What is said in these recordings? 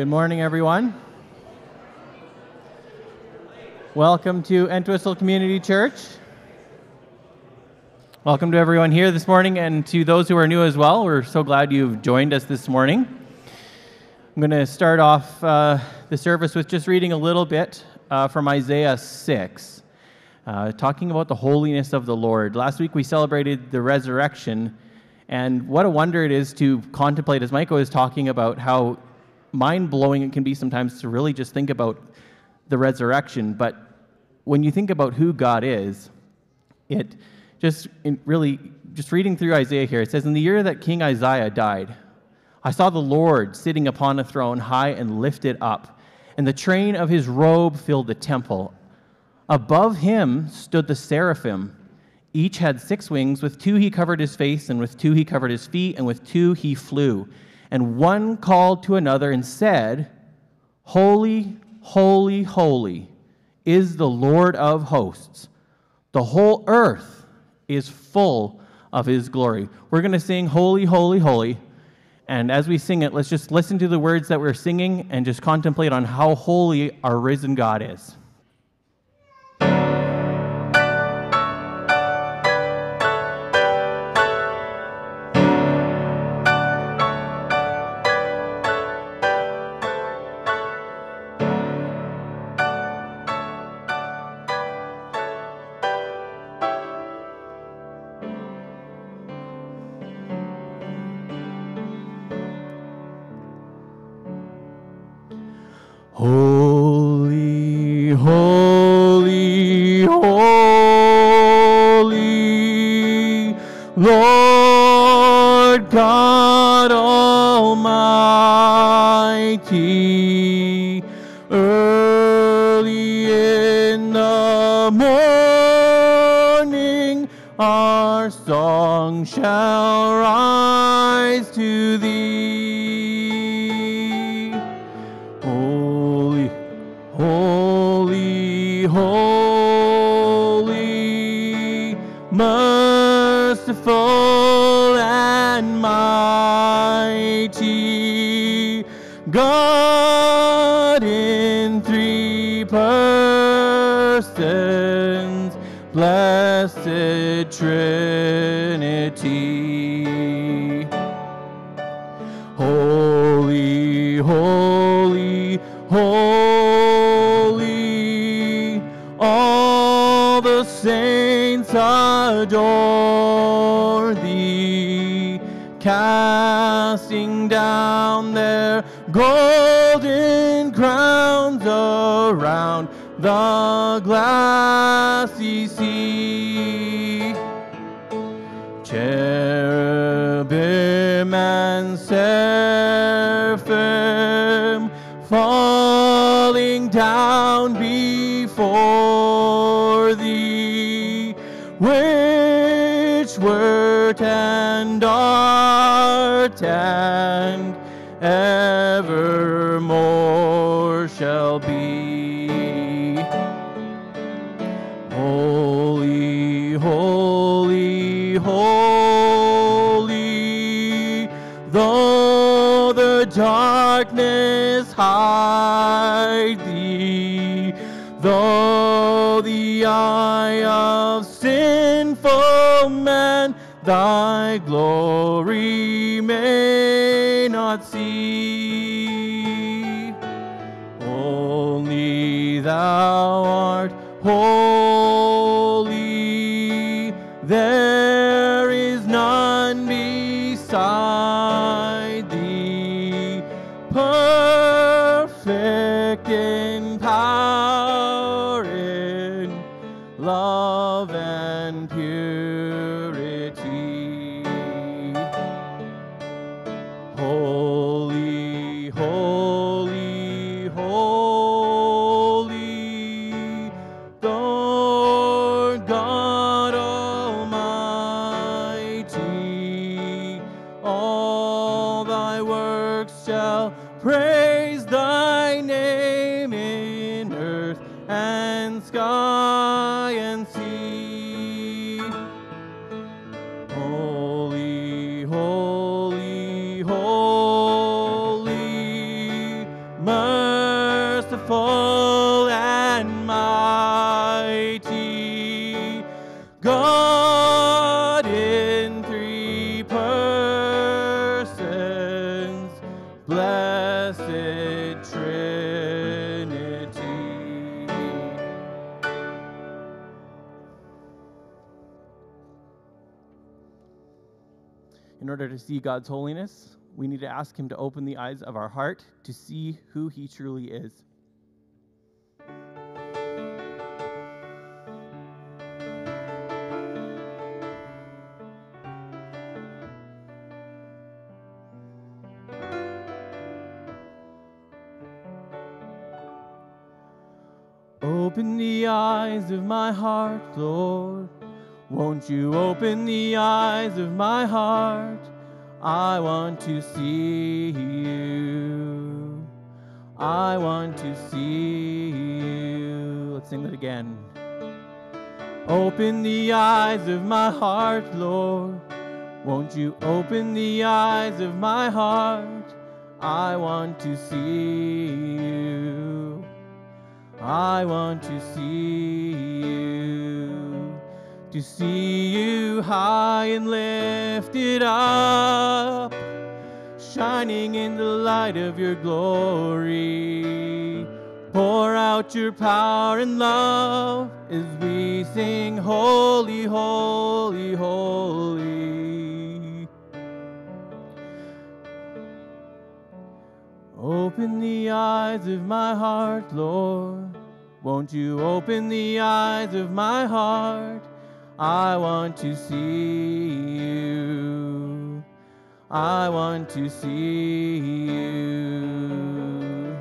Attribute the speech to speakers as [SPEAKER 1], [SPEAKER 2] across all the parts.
[SPEAKER 1] Good morning, everyone. Welcome to Entwistle Community Church. Welcome to everyone here this morning and to those who are new as well. We're so glad you've joined us this morning. I'm going to start off uh, the service with just reading a little bit uh, from Isaiah 6, uh, talking about the holiness of the Lord. Last week we celebrated the resurrection, and what a wonder it is to contemplate, as Michael was talking about, how mind blowing it can be sometimes to really just think about the resurrection. But when you think about who God is, it just really, just reading through Isaiah here, it says, In the year that King Uzziah died, I saw the Lord sitting upon a throne high and lifted up, and the train of his robe filled the temple. Above him stood the seraphim. Each had six wings. With two he covered his face, and with two he covered his feet, and with two he flew. And one called to another and said, Holy, holy, holy is the Lord of hosts. The whole earth is full of his glory. We're going to sing Holy, Holy, Holy. And as we sing it, let's just listen to the words that we're singing and just contemplate on how holy our risen God is. Only thou art holy. God's holiness, we need to ask Him to open the eyes of our heart to see who He truly is. Open the eyes of my heart, Lord. Won't you open the eyes of my heart? I want to see you. I want to see you. Let's sing that again. Open the eyes of my heart, Lord. Won't you open the eyes of my heart? I want to see you. I want to see you, to see you high and lifted up, shining in the light of your glory. Pour out your power and love as we sing, Holy, Holy, Holy. Open the eyes of my heart, Lord. Won't you open the eyes of my heart? I want to see you. I want to see you.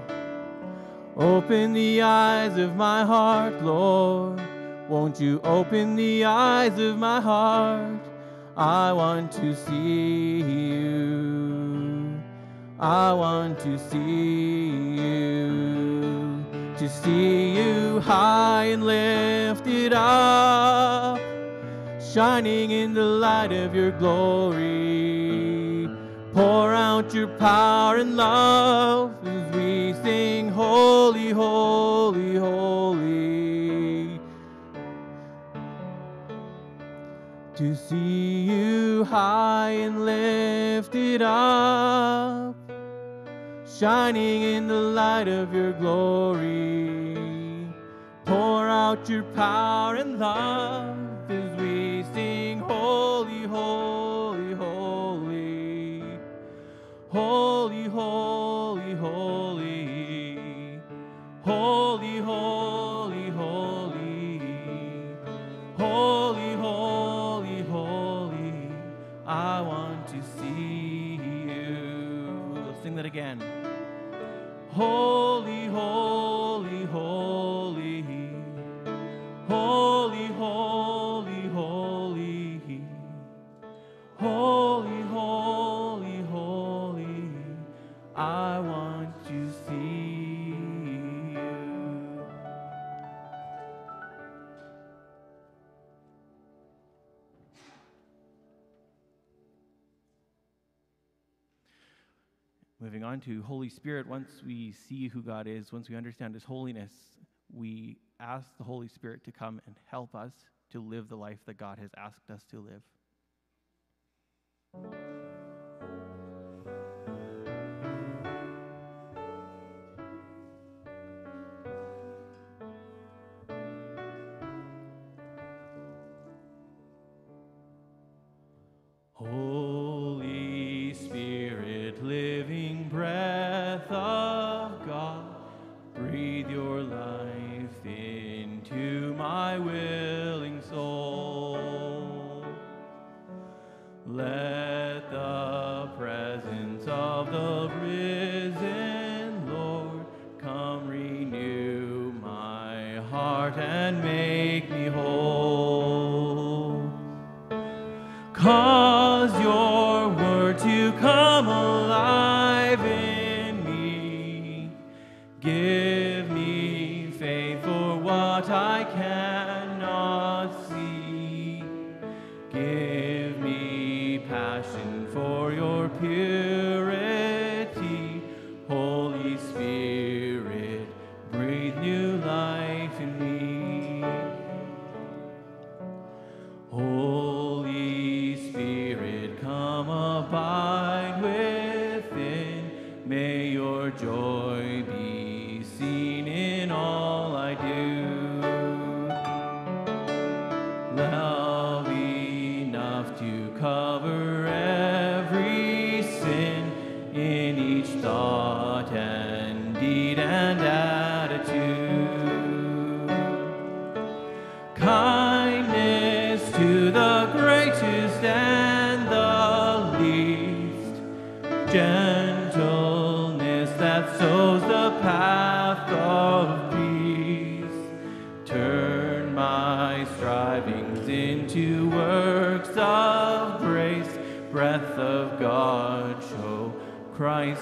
[SPEAKER 1] Open the eyes of my heart, Lord. Won't you open the eyes of my heart? I want to see you. I want to see you. To see you high and lifted up, shining in the light of your glory. Pour out your power and love as we sing, Holy, Holy, Holy. To see you high and lifted up, shining in the light of your glory. Pour out your power and love Holy, Holy, Holy. Holy, holy, holy. Holy, holy, holy. Holy, holy, holy. I want to see you. Let's sing that again. Holy, holy, Moving on to Holy Spirit, once we see who God is, once we understand His holiness, we ask the Holy Spirit to come and help us to live the life that God has asked us to live. Give me faith for what I cannot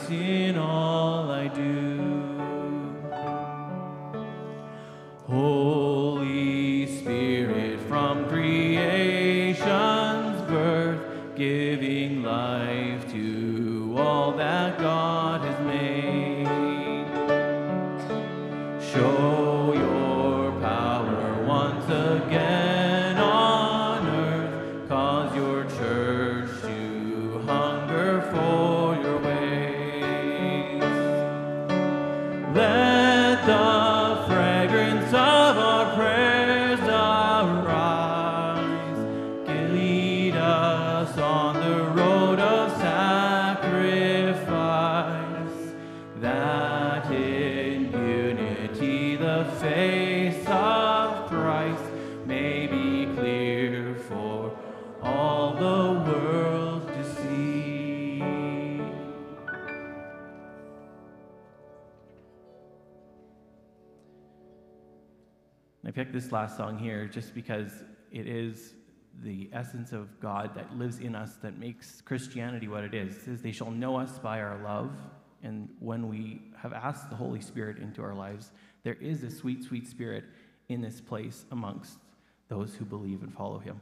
[SPEAKER 1] In all. this last song here just because it is the essence of God that lives in us that makes Christianity what it is. It says, They shall know us by our love. And when we have asked the Holy Spirit into our lives, there is a sweet, sweet spirit in this place amongst those who believe and follow him.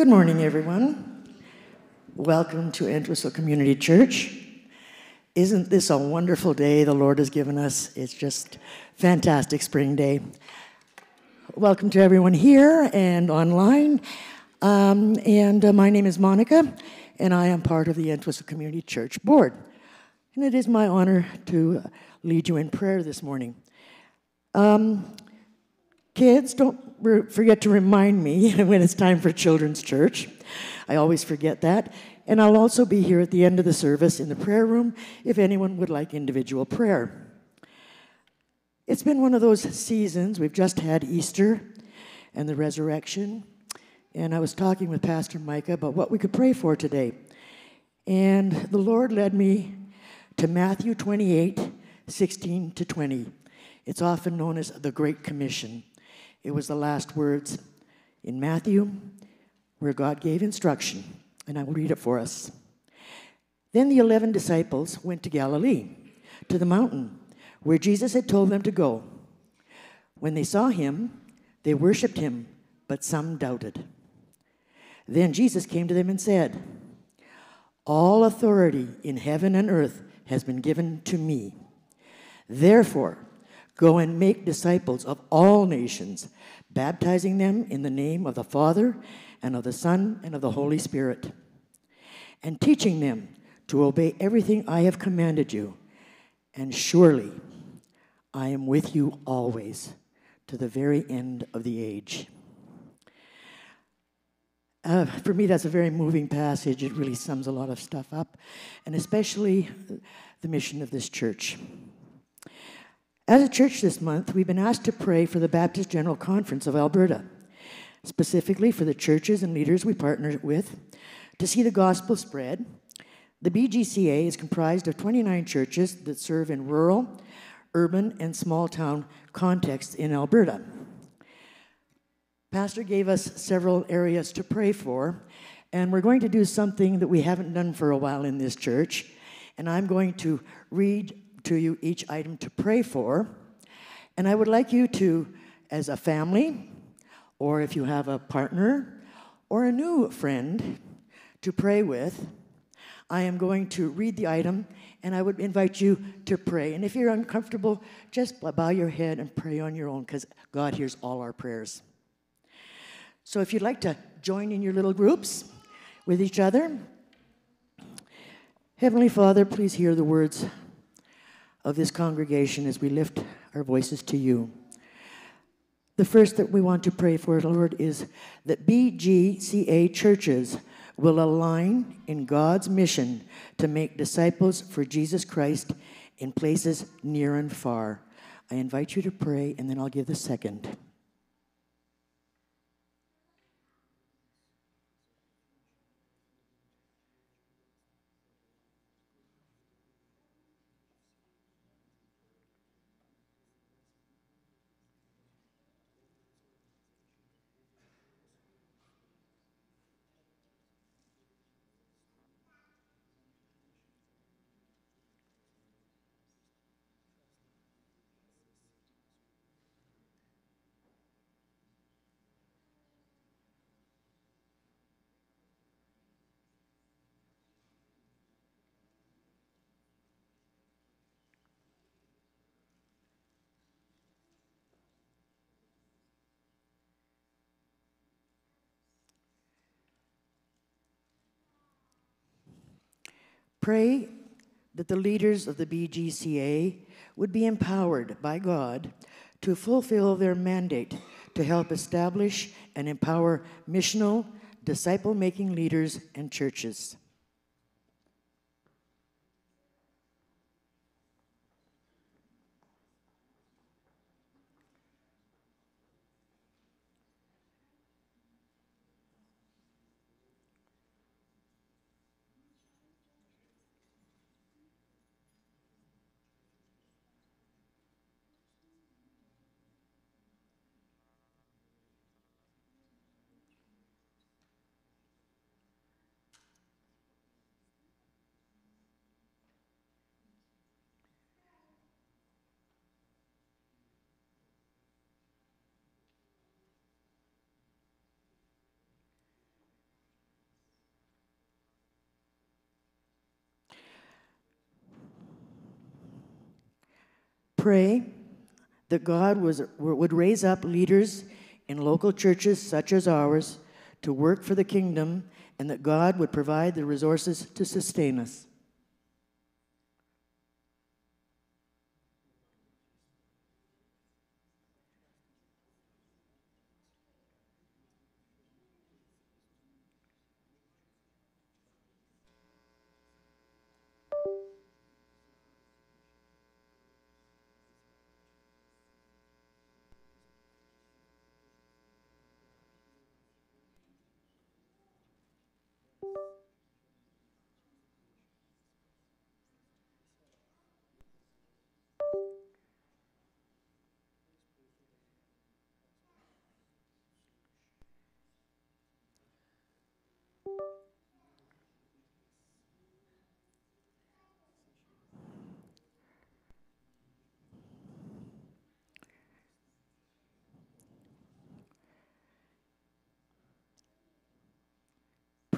[SPEAKER 2] Good morning, everyone. Welcome to Entwistle Community Church. Isn't this a wonderful day the Lord has given us? It's just fantastic spring day. Welcome to everyone here and online. Um, and uh, my name is Monica, and I am part of the Entwistle Community Church Board. And it is my honor to lead you in prayer this morning. Um, Kids, don't forget to remind me when it's time for children's church. I always forget that. And I'll also be here at the end of the service in the prayer room if anyone would like individual prayer. It's been one of those seasons. We've just had Easter and the resurrection. And I was talking with Pastor Micah about what we could pray for today. And the Lord led me to Matthew 28 16 to 20. It's often known as the Great Commission. It was the last words in Matthew where God gave instruction, and I will read it for us. Then the eleven disciples went to Galilee, to the mountain where Jesus had told them to go. When they saw him, they worshiped him, but some doubted. Then Jesus came to them and said, All authority in heaven and earth has been given to me. Therefore, Go and make disciples of all nations, baptizing them in the name of the Father, and of the Son, and of the Holy Spirit, and teaching them to obey everything I have commanded you. And surely I am with you always to the very end of the age. Uh, for me, that's a very moving passage. It really sums a lot of stuff up, and especially the mission of this church. As a church this month, we've been asked to pray for the Baptist General Conference of Alberta, specifically for the churches and leaders we partner with to see the gospel spread. The BGCA is comprised of 29 churches that serve in rural, urban, and small town contexts in Alberta. Pastor gave us several areas to pray for, and we're going to do something that we haven't done for a while in this church. And I'm going to read to you each item to pray for. And I would like you to, as a family, or if you have a partner or a new friend to pray with, I am going to read the item and I would invite you to pray. And if you're uncomfortable, just bow your head and pray on your own because God hears all our prayers. So if you'd like to join in your little groups with each other, Heavenly Father, please hear the words of this congregation as we lift our voices to you. The first that we want to pray for, Lord, is that BGCA churches will align in God's mission to make disciples for Jesus Christ in places near and far. I invite you to pray, and then I'll give the second. Pray that the leaders of the BGCA would be empowered by God to fulfill their mandate to help establish and empower missional, disciple making leaders and churches. Pray that God was, would raise up leaders in local churches such as ours to work for the kingdom and that God would provide the resources to sustain us.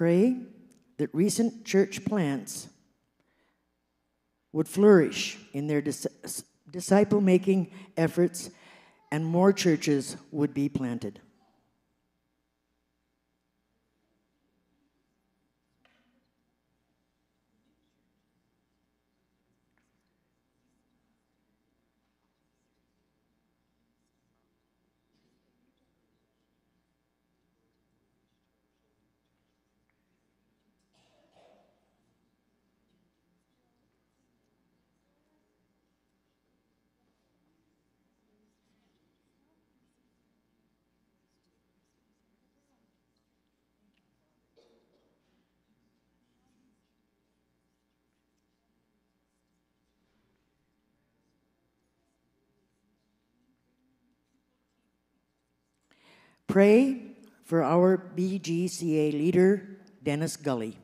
[SPEAKER 2] Pray that recent church plants would flourish in their dis- disciple making efforts and more churches would be planted. Pray for our BGCA leader, Dennis Gully.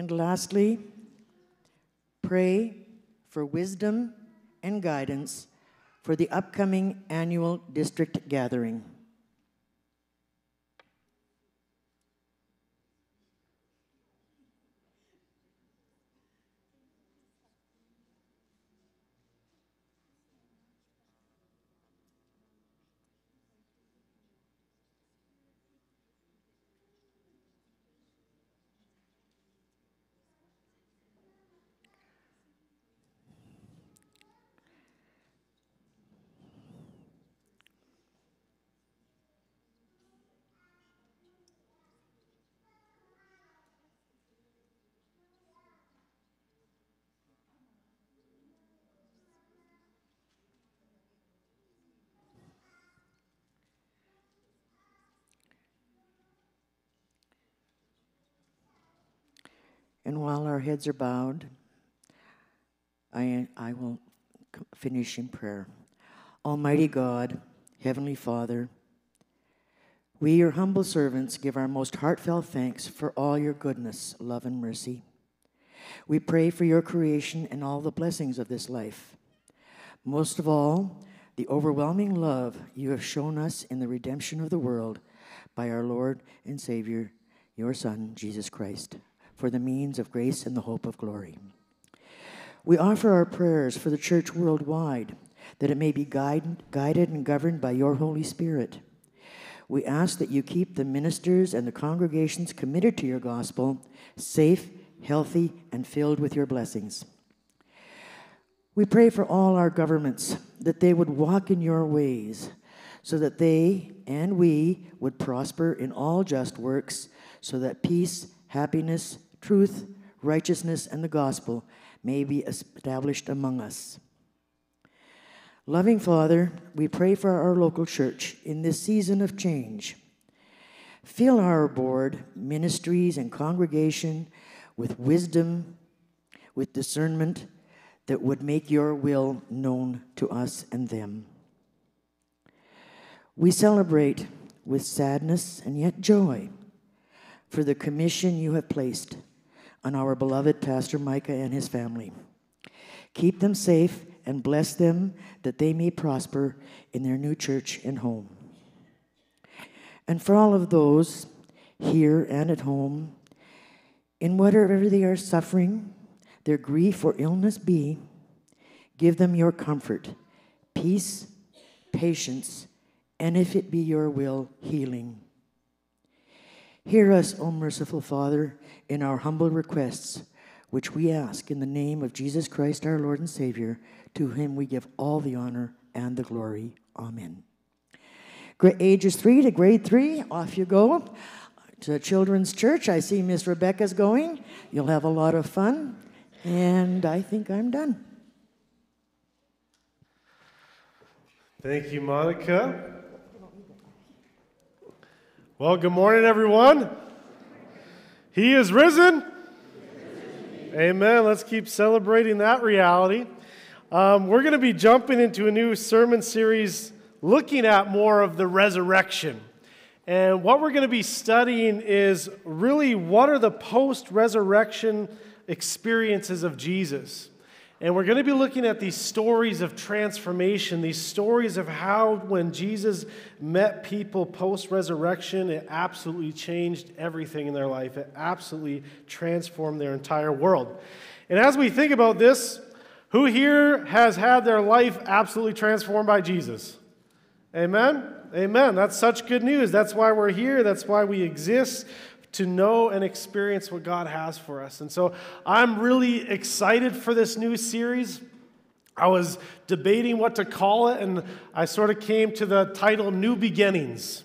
[SPEAKER 2] And lastly, pray for wisdom and guidance for the upcoming annual district gathering. And while our heads are bowed, I, I will finish in prayer. Almighty God, Heavenly Father, we, your humble servants, give our most heartfelt thanks for all your goodness, love, and mercy. We pray for your creation and all the blessings of this life. Most of all, the overwhelming love you have shown us in the redemption of the world by our Lord and Savior, your Son, Jesus Christ, for the means of grace and the hope of glory. We offer our prayers for the church worldwide, that it may be guide, guided and governed by your Holy Spirit. We ask that you keep the ministers and the congregations committed to your gospel safe, healthy, and filled with your blessings. We pray for all our governments that they would walk in your ways, so that they and we would prosper in all just works, so that peace, happiness, truth, righteousness, and the gospel may be established among us. Loving Father, we pray for our local church in this season of change. Fill our board, ministries, and congregation with wisdom, with discernment that would make your will known to us and them. We celebrate with sadness and yet joy for the commission you have placed on our beloved Pastor Micah and his family. Keep them safe and bless them that they may prosper in their new church and home. And for all of those here and at home, in whatever they are suffering, their grief or illness be, give them your comfort, peace, patience, and if it be your will, healing. Hear us, O merciful Father, in our humble requests, which we ask in the name of Jesus Christ, our Lord and Savior, to whom we give all the honor and the glory. Amen. Ages three to grade three, off you go. To Children's Church, I see Miss Rebecca's going. You'll have a lot of fun. And I think I'm done.
[SPEAKER 3] Thank you, Monica. Well, good morning, everyone. He is risen. Amen. Let's keep celebrating that reality. Um, we're going to be jumping into a new sermon series looking at more of the resurrection. And what we're going to be studying is really what are the post resurrection experiences of Jesus. And we're going to be looking at these stories of transformation, these stories of how, when Jesus met people post resurrection, it absolutely changed everything in their life. It absolutely transformed their entire world. And as we think about this, who here has had their life absolutely transformed by Jesus? Amen? Amen. That's such good news. That's why we're here. That's why we exist to know and experience what God has for us. And so I'm really excited for this new series. I was debating what to call it, and I sort of came to the title New Beginnings.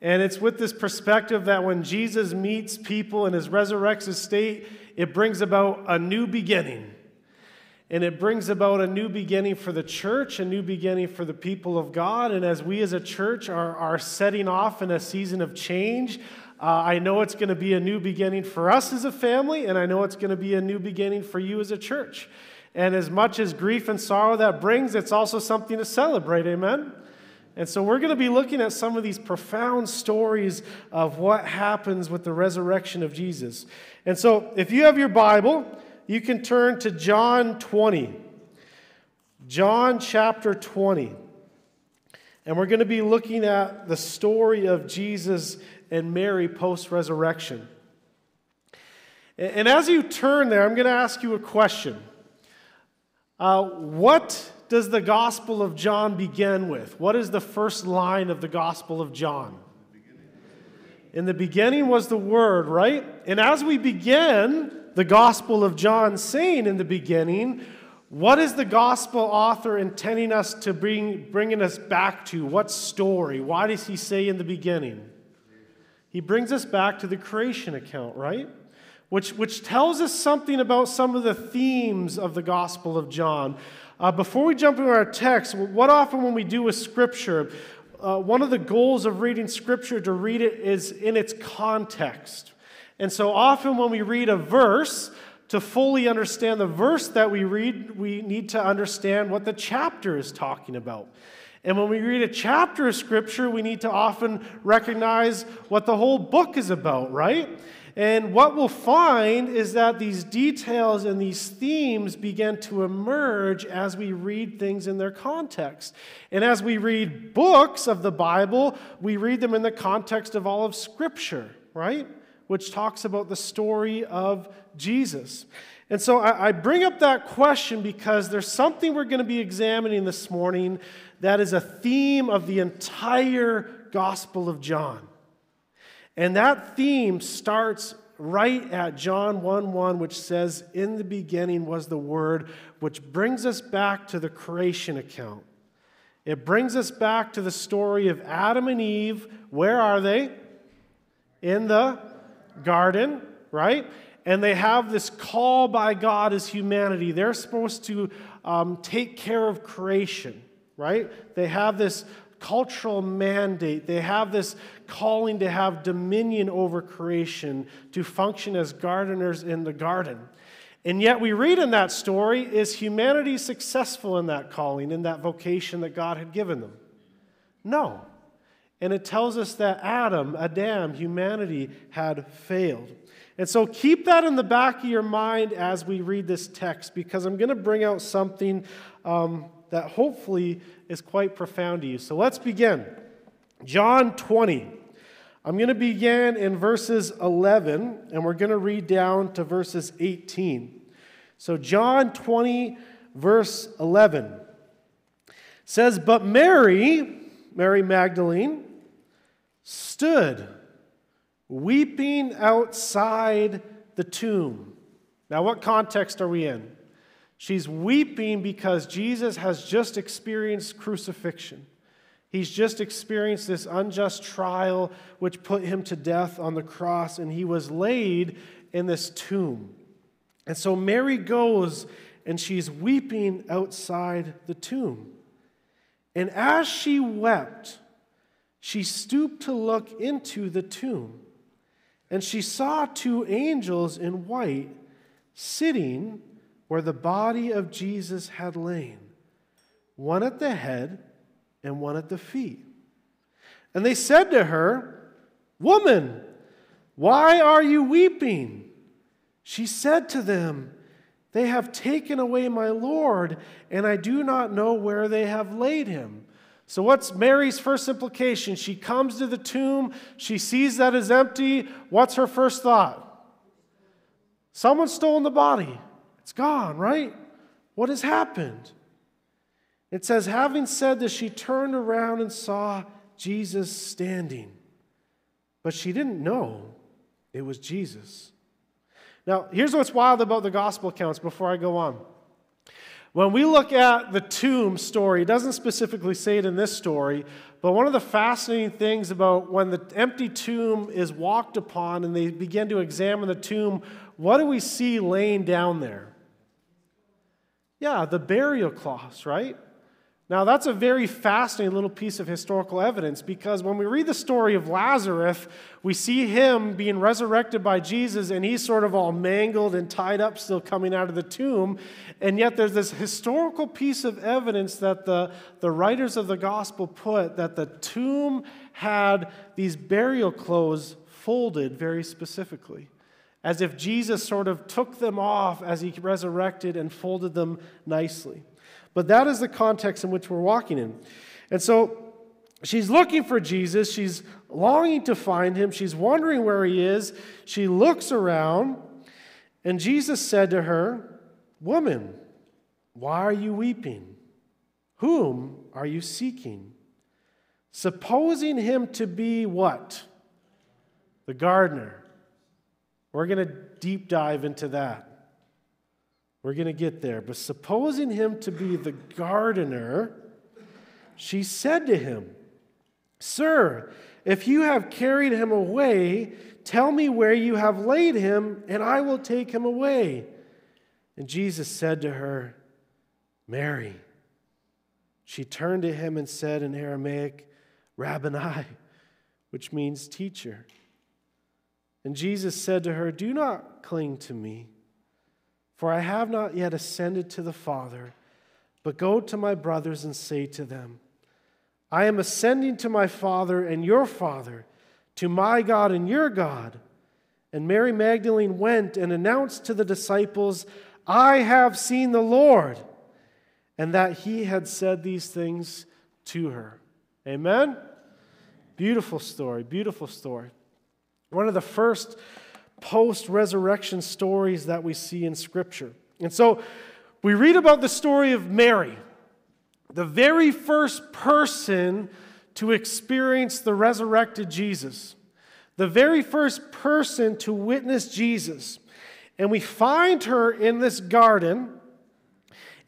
[SPEAKER 3] And it's with this perspective that when Jesus meets people in his resurrected state, it brings about a new beginning. And it brings about a new beginning for the church, a new beginning for the people of God. And as we as a church are, are setting off in a season of change, uh, I know it's going to be a new beginning for us as a family, and I know it's going to be a new beginning for you as a church. And as much as grief and sorrow that brings, it's also something to celebrate. Amen? And so we're going to be looking at some of these profound stories of what happens with the resurrection of Jesus. And so if you have your Bible, you can turn to John 20. John chapter 20. And we're going to be looking at the story of Jesus and Mary post resurrection. And as you turn there, I'm going to ask you a question. Uh, what does the Gospel of John begin with? What is the first line of the Gospel of John? In the beginning was the Word, right? And as we begin the Gospel of John saying in the beginning, what is the Gospel author intending us to bring, bringing us back to? What story? Why does he say in the beginning? He brings us back to the creation account, right? Which, which tells us something about some of the themes of the Gospel of John. Uh, before we jump into our text, what often when we do with Scripture, uh, one of the goals of reading Scripture to read it is in its context. And so often when we read a verse, to fully understand the verse that we read, we need to understand what the chapter is talking about. And when we read a chapter of Scripture, we need to often recognize what the whole book is about, right? And what we'll find is that these details and these themes begin to emerge as we read things in their context. And as we read books of the Bible, we read them in the context of all of Scripture, right? Which talks about the story of Jesus. And so I, bring up that question because there's something we're going to be examining this morning that is a theme of the entire Gospel of John. And that theme starts right at John 1 1, which says, In the beginning was the Word, which brings us back to the creation account. It brings us back to the story of Adam and Eve. Where are they? In the garden, right? And they have this call by God as humanity. They're supposed to um, take care of creation right? They have this cultural mandate. They have this calling to have dominion over creation, to function as gardeners in the garden. And yet, we read in that story is humanity successful in that calling, in that vocation that God had given them? No. And it tells us that Adam, Adam, humanity had failed. And so keep that in the back of your mind as we read this text, because I'm going to bring out something um, that hopefully is quite profound to you. So let's begin. John 20. I'm going to begin in verses 11, and we're going to read down to verses 18. So, John 20, verse 11 says, But Mary, Mary Magdalene, stood weeping outside the tomb. Now, what context are we in? She's weeping because Jesus has just experienced crucifixion. He's just experienced this unjust trial which put him to death on the cross, and he was laid in this tomb. And so Mary goes and she's weeping outside the tomb. And as she wept, she stooped to look into the tomb. And she saw two angels in white sitting where the body of Jesus had lain, one at the head and one at the feet. And they said to her, Woman, why are you weeping? She said to them, They have taken away my Lord, and I do not know where they have laid him. So, what's Mary's first implication? She comes to the tomb, she sees that it's empty. What's her first thought? Someone's stolen the body. It's gone, right? What has happened? It says, having said this, she turned around and saw Jesus standing. But she didn't know it was Jesus. Now, here's what's wild about the gospel accounts before I go on. When we look at the tomb story, it doesn't specifically say it in this story, but one of the fascinating things about when the empty tomb is walked upon and they begin to examine the tomb, what do we see laying down there? Yeah, the burial cloths, right? Now, that's a very fascinating little piece of historical evidence because when we read the story of Lazarus, we see him being resurrected by Jesus and he's sort of all mangled and tied up, still coming out of the tomb. And yet, there's this historical piece of evidence that the, the writers of the gospel put that the tomb had these burial clothes folded very specifically as if Jesus sort of took them off as he resurrected and folded them nicely. But that is the context in which we're walking in. And so she's looking for Jesus. She's longing to find him. She's wondering where he is. She looks around, and Jesus said to her, Woman, why are you weeping? Whom are you seeking? Supposing him to be what? The gardener. We're going to deep dive into that. We're going to get there. But supposing him to be the gardener, she said to him, Sir, if you have carried him away, tell me where you have laid him, and I will take him away. And Jesus said to her, Mary. She turned to him and said in Aramaic, Rabboni, which means teacher. And Jesus said to her, Do not cling to me, for I have not yet ascended to the Father, but go to my brothers and say to them, I am ascending to my Father and your Father, to my God and your God. And Mary Magdalene went and announced to the disciples, I have seen the Lord, and that he had said these things to her. Amen? Beautiful story, beautiful story. One of the first post resurrection stories that we see in Scripture. And so we read about the story of Mary, the very first person to experience the resurrected Jesus, the very first person to witness Jesus. And we find her in this garden.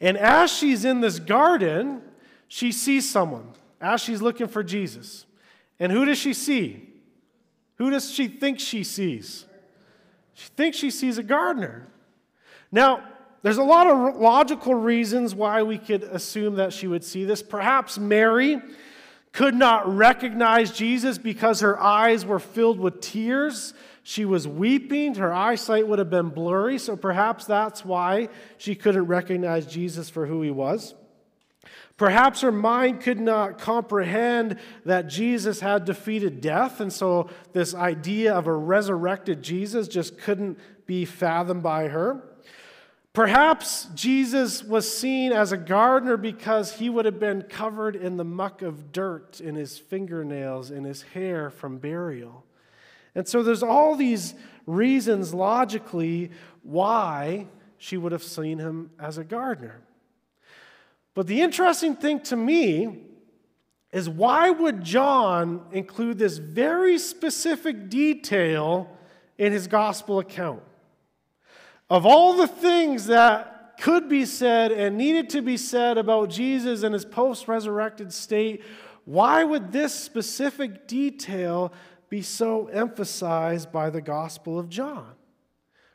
[SPEAKER 3] And as she's in this garden, she sees someone as she's looking for Jesus. And who does she see? Who does she think she sees? She thinks she sees a gardener. Now, there's a lot of logical reasons why we could assume that she would see this. Perhaps Mary could not recognize Jesus because her eyes were filled with tears. She was weeping. Her eyesight would have been blurry, so perhaps that's why she couldn't recognize Jesus for who he was. Perhaps her mind could not comprehend that Jesus had defeated death, and so this idea of a resurrected Jesus just couldn't be fathomed by her. Perhaps Jesus was seen as a gardener because he would have been covered in the muck of dirt in his fingernails and his hair from burial. And so there's all these reasons logically why she would have seen him as a gardener. But the interesting thing to me is why would John include this very specific detail in his gospel account? Of all the things that could be said and needed to be said about Jesus and his post resurrected state, why would this specific detail be so emphasized by the Gospel of John?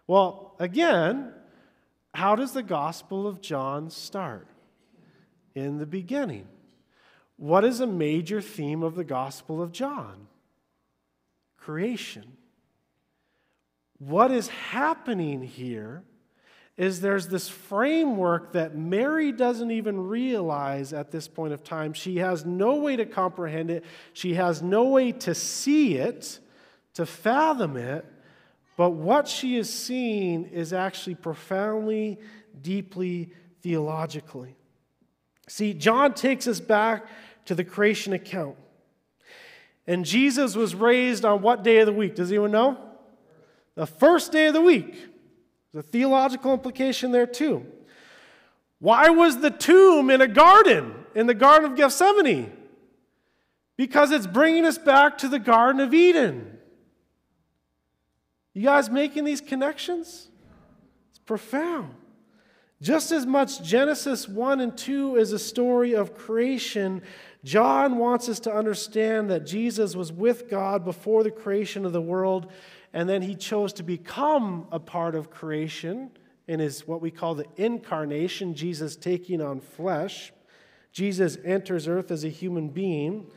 [SPEAKER 3] Well, again, how does the Gospel of John start? In the beginning. What is a major theme of the Gospel of John? Creation. What is happening here is there's this framework that Mary doesn't even realize at this point of time. She has no way to comprehend it, she has no way to see it, to fathom it. But what she is seeing is actually profoundly, deeply theologically. See, John takes us back to the creation account. And Jesus was raised on what day of the week? Does anyone know? The first day of the week. There's a theological implication there, too. Why was the tomb in a garden, in the Garden of Gethsemane? Because it's bringing us back to the Garden of Eden. You guys making these connections? It's profound. Just as much Genesis 1 and 2 is a story of creation, John wants us to understand that Jesus was with God before the creation of the world, and then he chose to become a part of creation in his what we call the incarnation, Jesus taking on flesh. Jesus enters earth as a human being.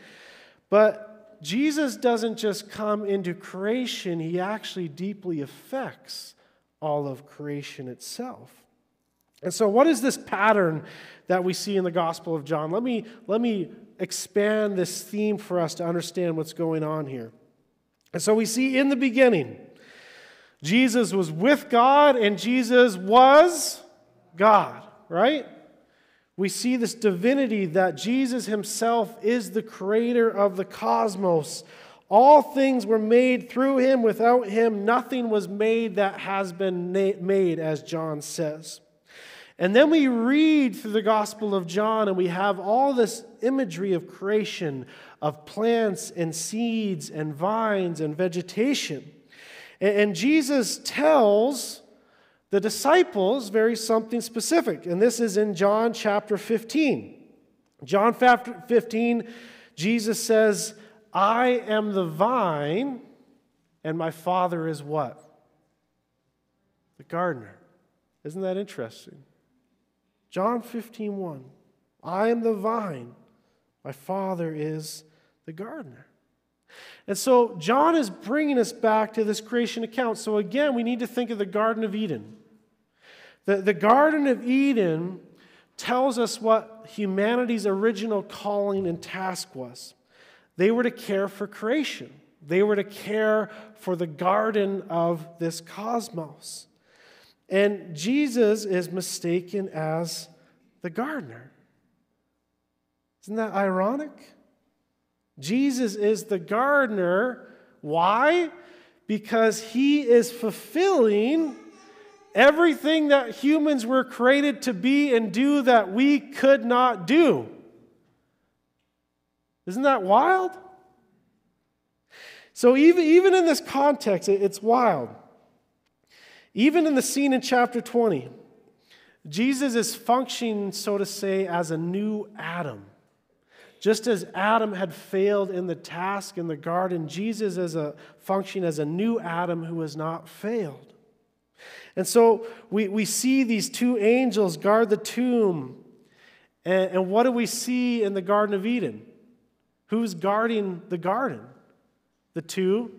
[SPEAKER 3] But Jesus doesn't just come into creation, he actually deeply affects all of creation itself. And so, what is this pattern that we see in the Gospel of John? Let me, let me expand this theme for us to understand what's going on here. And so, we see in the beginning, Jesus was with God and Jesus was God, right? We see this divinity that Jesus himself is the creator of the cosmos. All things were made through him. Without him, nothing was made that has been made, as John says. And then we read through the Gospel of John and we have all this imagery of creation, of plants and seeds and vines and vegetation. And Jesus tells the disciples very something specific. And this is in John chapter 15. John 15, Jesus says, I am the vine, and my Father is what? The gardener. Isn't that interesting? John 15, 1. I am the vine, my Father is the gardener. And so John is bringing us back to this creation account. So again, we need to think of the Garden of Eden. The, the Garden of Eden tells us what humanity's original calling and task was. They were to care for creation, they were to care for the garden of this cosmos. And Jesus is mistaken as the gardener. Isn't that ironic? Jesus is the gardener. Why? Because he is fulfilling everything that humans were created to be and do that we could not do. Isn't that wild? So, even, even in this context, it's wild. Even in the scene in chapter 20, Jesus is functioning, so to say, as a new Adam. Just as Adam had failed in the task in the garden, Jesus is a functioning as a new Adam who has not failed. And so we, we see these two angels guard the tomb. And, and what do we see in the Garden of Eden? Who's guarding the garden? The two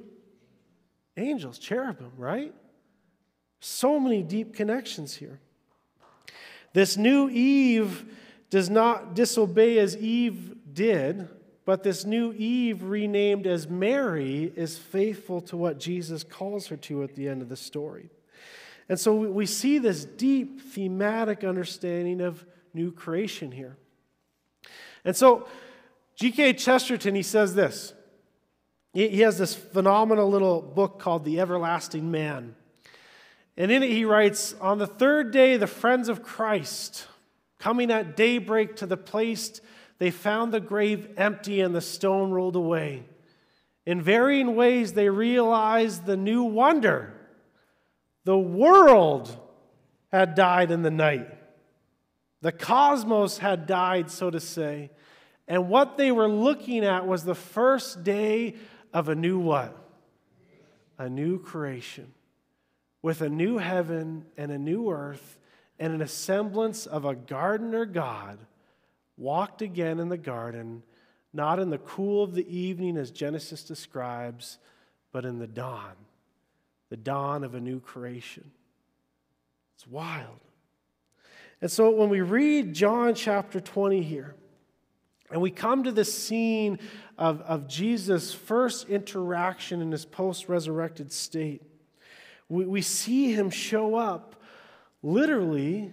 [SPEAKER 3] angels, cherubim, right? So many deep connections here. This new Eve does not disobey as Eve did, but this new Eve, renamed as Mary, is faithful to what Jesus calls her to at the end of the story. And so we see this deep thematic understanding of new creation here. And so G.K. Chesterton, he says this. He has this phenomenal little book called The Everlasting Man. And in it, he writes On the third day, the friends of Christ, coming at daybreak to the place they found the grave empty and the stone rolled away. In varying ways, they realized the new wonder. The world had died in the night. The cosmos had died, so to say. And what they were looking at was the first day of a new what? A new creation. With a new heaven and a new earth and an semblance of a gardener God walked again in the garden, not in the cool of the evening as Genesis describes, but in the dawn, the dawn of a new creation. It's wild. And so when we read John chapter 20 here, and we come to the scene of, of Jesus' first interaction in his post resurrected state, we, we see him show up literally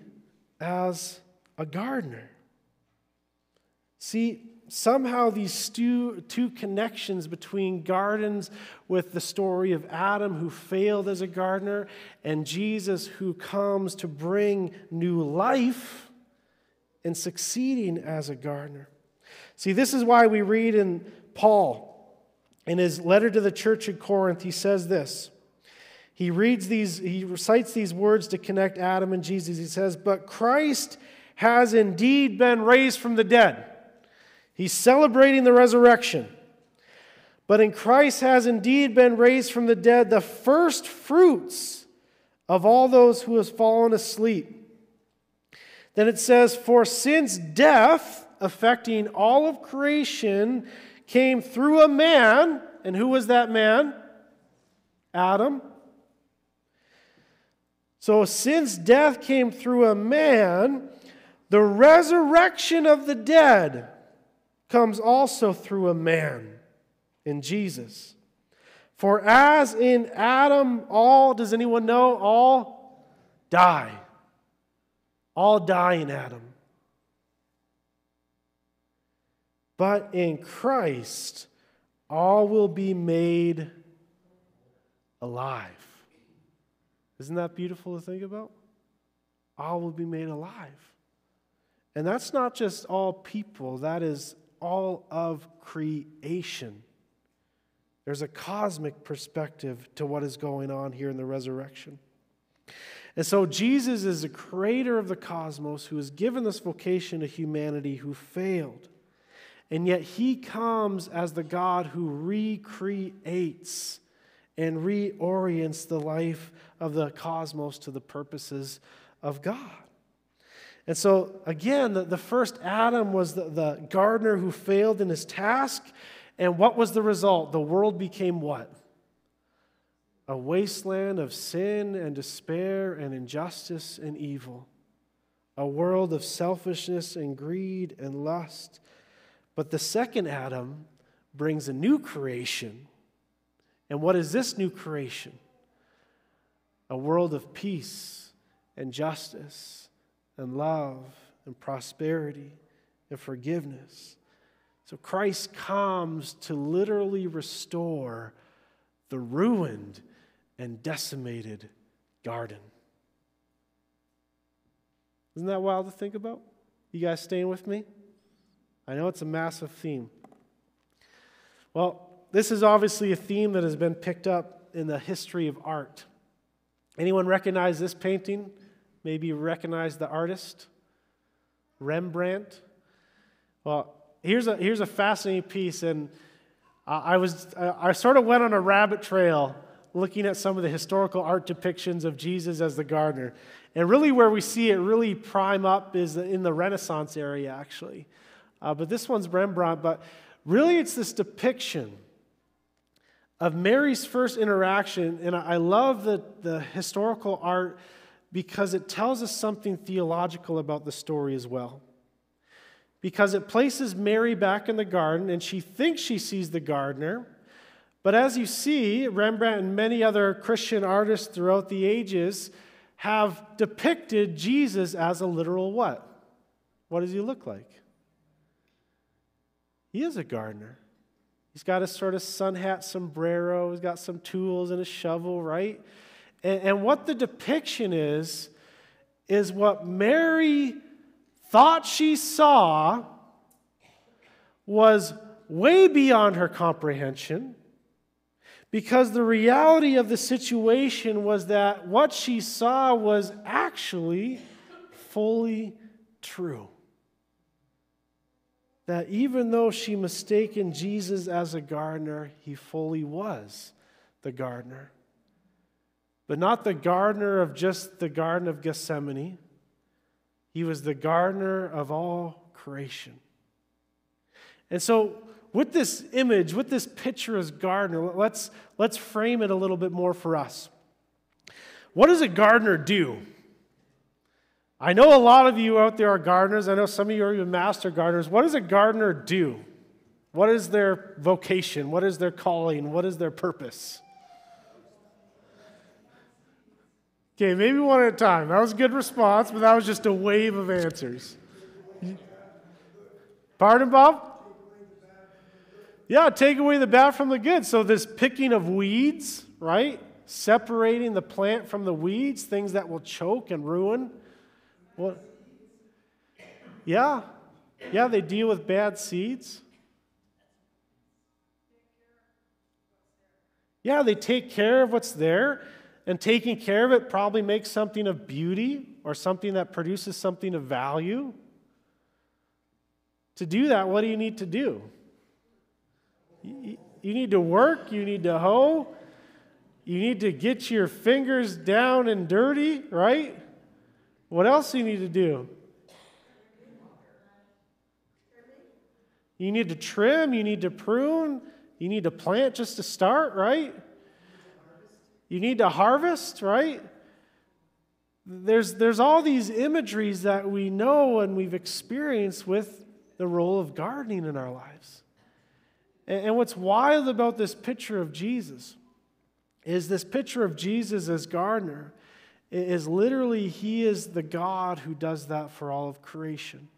[SPEAKER 3] as a gardener. See, somehow these two, two connections between gardens with the story of Adam who failed as a gardener and Jesus who comes to bring new life and succeeding as a gardener. See, this is why we read in Paul, in his letter to the church at Corinth, he says this. He reads these, he recites these words to connect Adam and Jesus. He says, But Christ has indeed been raised from the dead He's celebrating the resurrection. But in Christ has indeed been raised from the dead, the first fruits of all those who have fallen asleep. Then it says, For since death, affecting all of creation, came through a man, and who was that man? Adam. So, since death came through a man, the resurrection of the dead comes also through a man in Jesus. For as in Adam, all, does anyone know, all die. All die in Adam. But in Christ, all will be made alive. Isn't that beautiful to think about? All will be made alive. And that's not just all people, that is all of creation. There's a cosmic perspective to what is going on here in the resurrection. And so, Jesus is the creator of the cosmos who has given this vocation to humanity who failed. And yet, he comes as the God who recreates and reorients the life of the cosmos to the purposes of God. And so, again, the, the first Adam was the, the gardener who failed in his task. And what was the result? The world became what? A wasteland of sin and despair and injustice and evil. A world of selfishness and greed and lust. But the second Adam brings a new creation. And what is this new creation? A world of peace and justice and love and prosperity and forgiveness. So Christ comes to literally restore the ruined and decimated garden. Isn't that wild to think about? You guys staying with me? I know it's a massive theme. Well, this is obviously a theme that has been picked up in the history of art. Anyone recognize this painting? Maybe recognize the artist? Rembrandt? Well, here's a, here's a fascinating piece, and I, was, I sort of went on a rabbit trail looking at some of the historical art depictions of Jesus as the gardener. And really, where we see it really prime up is in the Renaissance area, actually. Uh, but this one's Rembrandt, but really, it's this depiction of Mary's first interaction. And I love the, the historical art because it tells us something theological about the story as well. Because it places Mary back in the garden, and she thinks she sees the gardener. But as you see, Rembrandt and many other Christian artists throughout the ages have depicted Jesus as a literal what? What does he look like? He is a gardener. He's got a sort of sun hat sombrero, he's got some tools and a shovel, right? And, and what the depiction is, is what Mary thought she saw was way beyond her comprehension because the reality of the situation was that what she saw was actually fully true that even though she mistaken Jesus as a gardener, he fully was the gardener. But not the gardener of just the Garden of Gethsemane, he was the gardener of all creation. And so, with this image, with this picture as gardener, let's, let's frame it a little bit more for us. What does a gardener do? I know a lot of you out there are gardeners. I know some of you are even master gardeners. What does a gardener do? What is their vocation? What is their calling? What is their purpose? Okay, maybe one at a time. That was a good response, but that was just a wave of answers. Pardon, Bob? Yeah, take away the bad from the good. So, this picking of weeds, right? Separating the plant from the weeds, things that will choke and ruin. What? Yeah. Yeah, they deal with bad seeds. Yeah, they take care of what's there, and taking care of it probably makes something of beauty or something that produces something of value. To do that, what do you need to do? You need to work, you need to hoe, you need to get your fingers down and dirty, right? What else do you need to do? You need to trim, you need to prune, you need to plant just to start, right? You need to harvest, right? There's, there's all these imageries that we know and we've experienced with the role of gardening in our lives. And, and what's wild about this picture of Jesus is this picture of Jesus as gardener is literally, He is the God who does that for all of creation.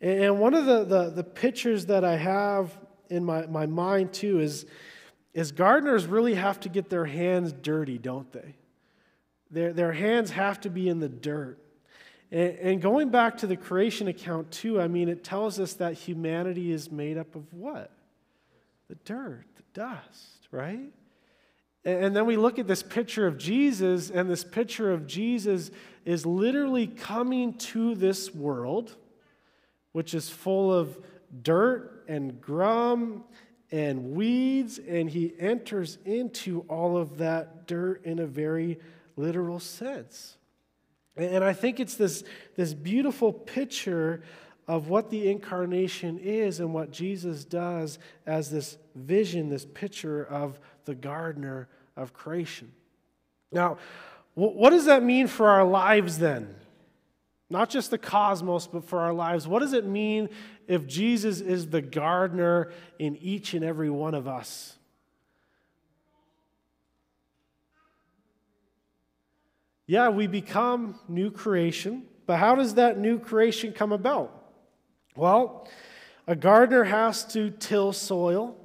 [SPEAKER 3] And one of the, the, the pictures that I have in my, my mind too is, is gardeners really have to get their hands dirty, don't they? Their, their hands have to be in the dirt. And, and going back to the creation account too, I mean, it tells us that humanity is made up of what? The dirt, the dust, right? And then we look at this picture of Jesus, and this picture of Jesus is literally coming to this world, which is full of dirt and grum and weeds, and he enters into all of that dirt in a very literal sense. And I think it's this, this beautiful picture of what the incarnation is and what Jesus does as this vision, this picture of the gardener of creation. Now, what does that mean for our lives then? Not just the cosmos, but for our lives. What does it mean if Jesus is the gardener in each and every one of us? Yeah, we become new creation, but how does that new creation come about? Well, a gardener has to till soil,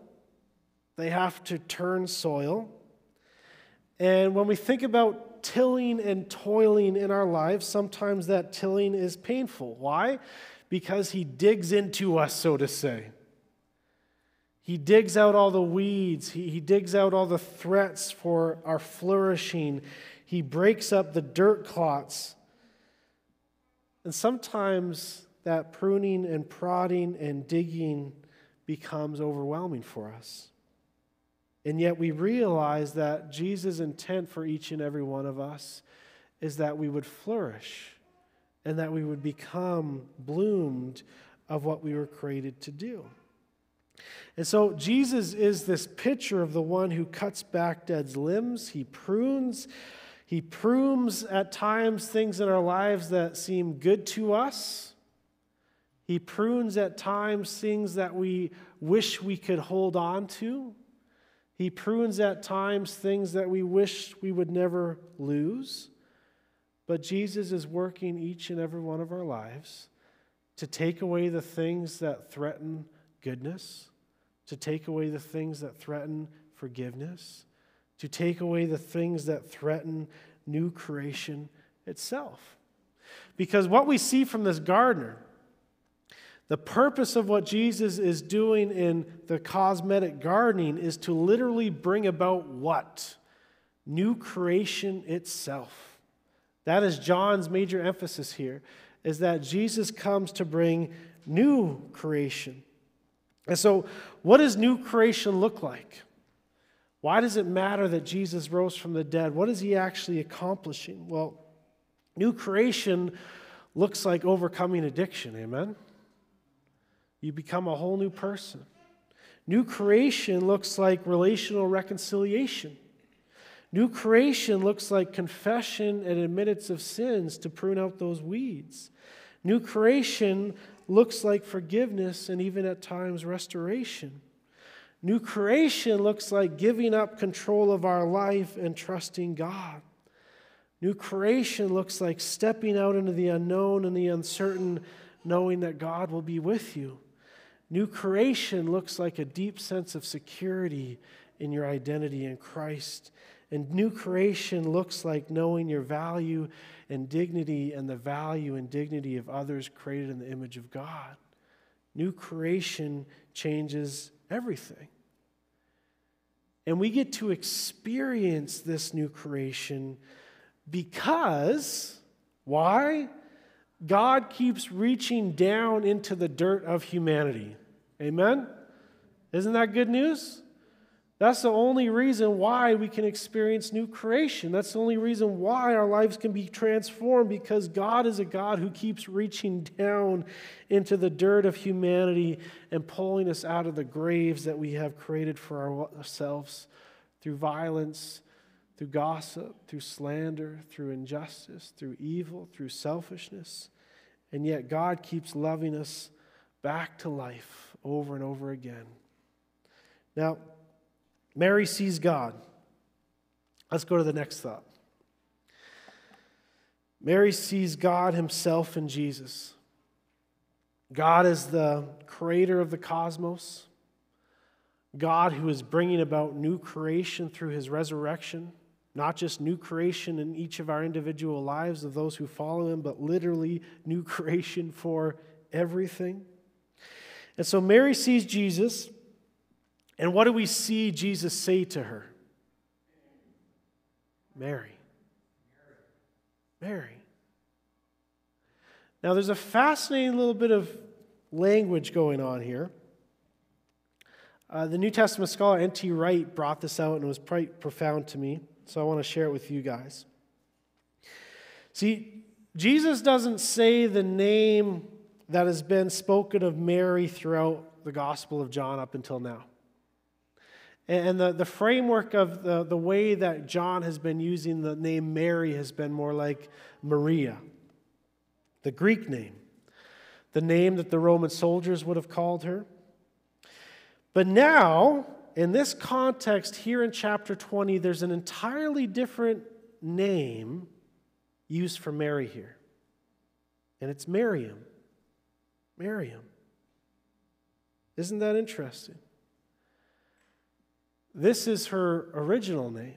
[SPEAKER 3] they have to turn soil. And when we think about tilling and toiling in our lives, sometimes that tilling is painful. Why? Because he digs into us, so to say. He digs out all the weeds, he, he digs out all the threats for our flourishing, he breaks up the dirt clots. And sometimes that pruning and prodding and digging becomes overwhelming for us. And yet we realize that Jesus' intent for each and every one of us is that we would flourish and that we would become bloomed of what we were created to do. And so Jesus is this picture of the one who cuts back dead limbs, he prunes. He prunes at times things in our lives that seem good to us. He prunes at times things that we wish we could hold on to. He prunes at times things that we wish we would never lose. But Jesus is working each and every one of our lives to take away the things that threaten goodness, to take away the things that threaten forgiveness, to take away the things that threaten new creation itself. Because what we see from this gardener the purpose of what Jesus is doing in the cosmetic gardening is to literally bring about what? New creation itself. That is John's major emphasis here, is that Jesus comes to bring new creation. And so, what does new creation look like? Why does it matter that Jesus rose from the dead? What is he actually accomplishing? Well, new creation looks like overcoming addiction, amen? You become a whole new person. New creation looks like relational reconciliation. New creation looks like confession and admittance of sins to prune out those weeds. New creation looks like forgiveness and even at times restoration. New creation looks like giving up control of our life and trusting God. New creation looks like stepping out into the unknown and the uncertain, knowing that God will be with you. New creation looks like a deep sense of security in your identity in Christ. And new creation looks like knowing your value and dignity and the value and dignity of others created in the image of God. New creation changes everything. And we get to experience this new creation because, why? God keeps reaching down into the dirt of humanity. Amen? Isn't that good news? That's the only reason why we can experience new creation. That's the only reason why our lives can be transformed because God is a God who keeps reaching down into the dirt of humanity and pulling us out of the graves that we have created for ourselves through violence, through gossip, through slander, through injustice, through evil, through selfishness. And yet God keeps loving us back to life over and over again. Now, Mary sees God. Let's go to the next thought. Mary sees God Himself in Jesus. God is the creator of the cosmos. God who is bringing about new creation through his resurrection, not just new creation in each of our individual lives of those who follow him, but literally new creation for everything. And so Mary sees Jesus, and what do we see Jesus say to her? Mary. Mary. Now, there's a fascinating little bit of language going on here. Uh, the New Testament scholar N.T. Wright brought this out and it was quite profound to me, so I want to share it with you guys. See, Jesus doesn't say the name that has been spoken of Mary throughout the Gospel of John up until now. And the, the framework of the, the way that John has been using the name Mary has been more like Maria, the Greek name, the name that the Roman soldiers would have called her. But now, in this context here in chapter 20, there's an entirely different name used for Mary here. And it's Miriam. Miriam. Isn't that interesting? This is her original name.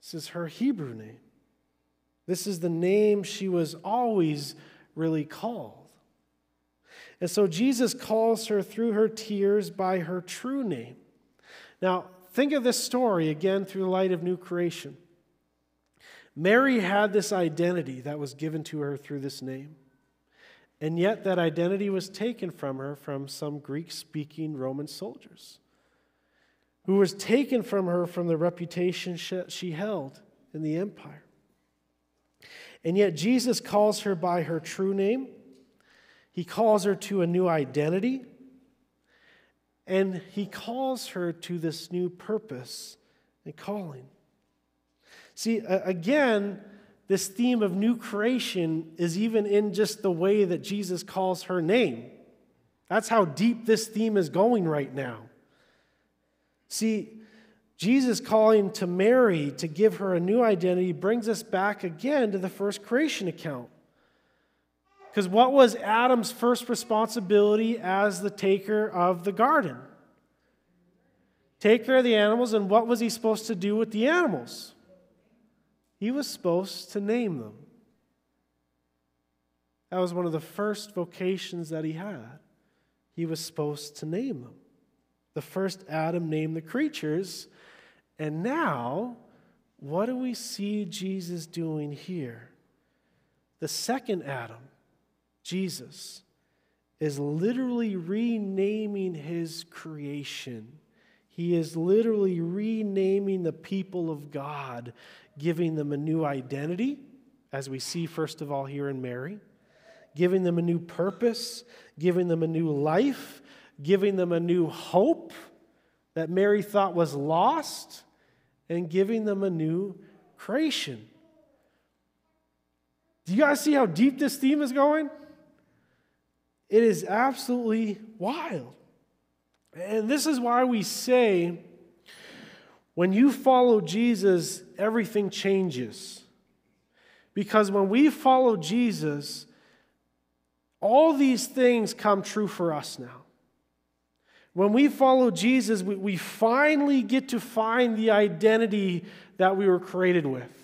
[SPEAKER 3] This is her Hebrew name. This is the name she was always really called. And so Jesus calls her through her tears by her true name. Now, think of this story again through the light of new creation. Mary had this identity that was given to her through this name. And yet, that identity was taken from her from some Greek speaking Roman soldiers who was taken from her from the reputation she held in the empire. And yet, Jesus calls her by her true name. He calls her to a new identity. And he calls her to this new purpose and calling. See, again, this theme of new creation is even in just the way that Jesus calls her name. That's how deep this theme is going right now. See, Jesus calling to Mary to give her a new identity brings us back again to the first creation account. Because what was Adam's first responsibility as the taker of the garden? Take care of the animals, and what was he supposed to do with the animals? He was supposed to name them. That was one of the first vocations that he had. He was supposed to name them. The first Adam named the creatures. And now, what do we see Jesus doing here? The second Adam, Jesus, is literally renaming his creation. He is literally renaming the people of God giving them a new identity, as we see first of all here in Mary, giving them a new purpose, giving them a new life, giving them a new hope that Mary thought was lost, and giving them a new creation. Do you guys see how deep this theme is going? It is absolutely wild. And this is why we say when you follow Jesus, everything changes. Because when we follow Jesus, all these things come true for us now. When we follow Jesus, we, we finally get to find the identity that we were created with.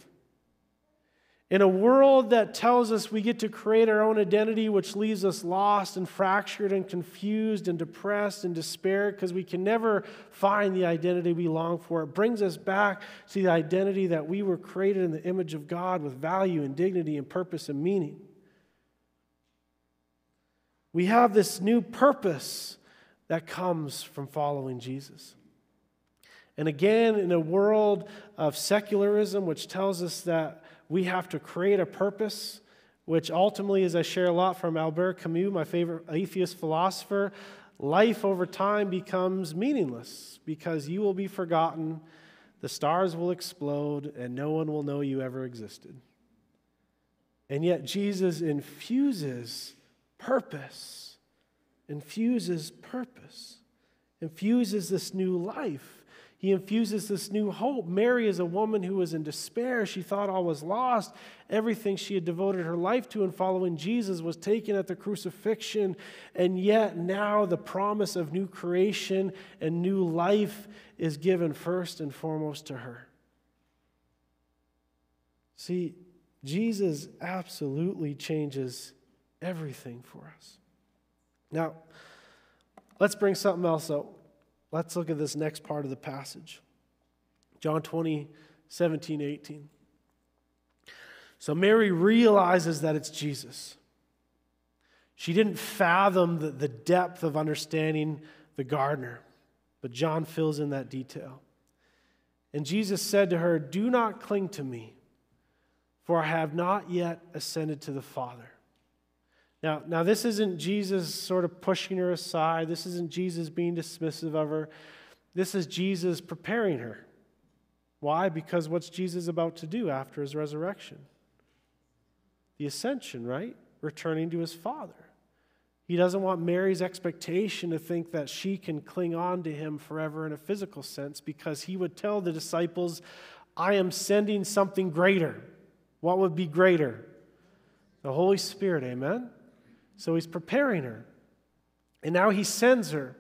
[SPEAKER 3] In a world that tells us we get to create our own identity, which leaves us lost and fractured and confused and depressed and despair because we can never find the identity we long for, it brings us back to the identity that we were created in the image of God with value and dignity and purpose and meaning. We have this new purpose that comes from following Jesus. And again, in a world of secularism, which tells us that we have to create a purpose, which ultimately, as I share a lot from Albert Camus, my favorite atheist philosopher, life over time becomes meaningless because you will be forgotten, the stars will explode, and no one will know you ever existed. And yet, Jesus infuses purpose, infuses purpose, infuses this new life. He infuses this new hope. Mary is a woman who was in despair. She thought all was lost. Everything she had devoted her life to in following Jesus was taken at the crucifixion. And yet, now the promise of new creation and new life is given first and foremost to her. See, Jesus absolutely changes everything for us. Now, let's bring something else up. Let's look at this next part of the passage John 20, 17, 18. So Mary realizes that it's Jesus. She didn't fathom the, the depth of understanding the gardener, but John fills in that detail. And Jesus said to her, Do not cling to me, for I have not yet ascended to the Father. Now, now, this isn't Jesus sort of pushing her aside. This isn't Jesus being dismissive of her. This is Jesus preparing her. Why? Because what's Jesus about to do after his resurrection? The ascension, right? Returning to his Father. He doesn't want Mary's expectation to think that she can cling on to him forever in a physical sense because he would tell the disciples, I am sending something greater. What would be greater? The Holy Spirit, amen? So he's preparing her. And now he sends her.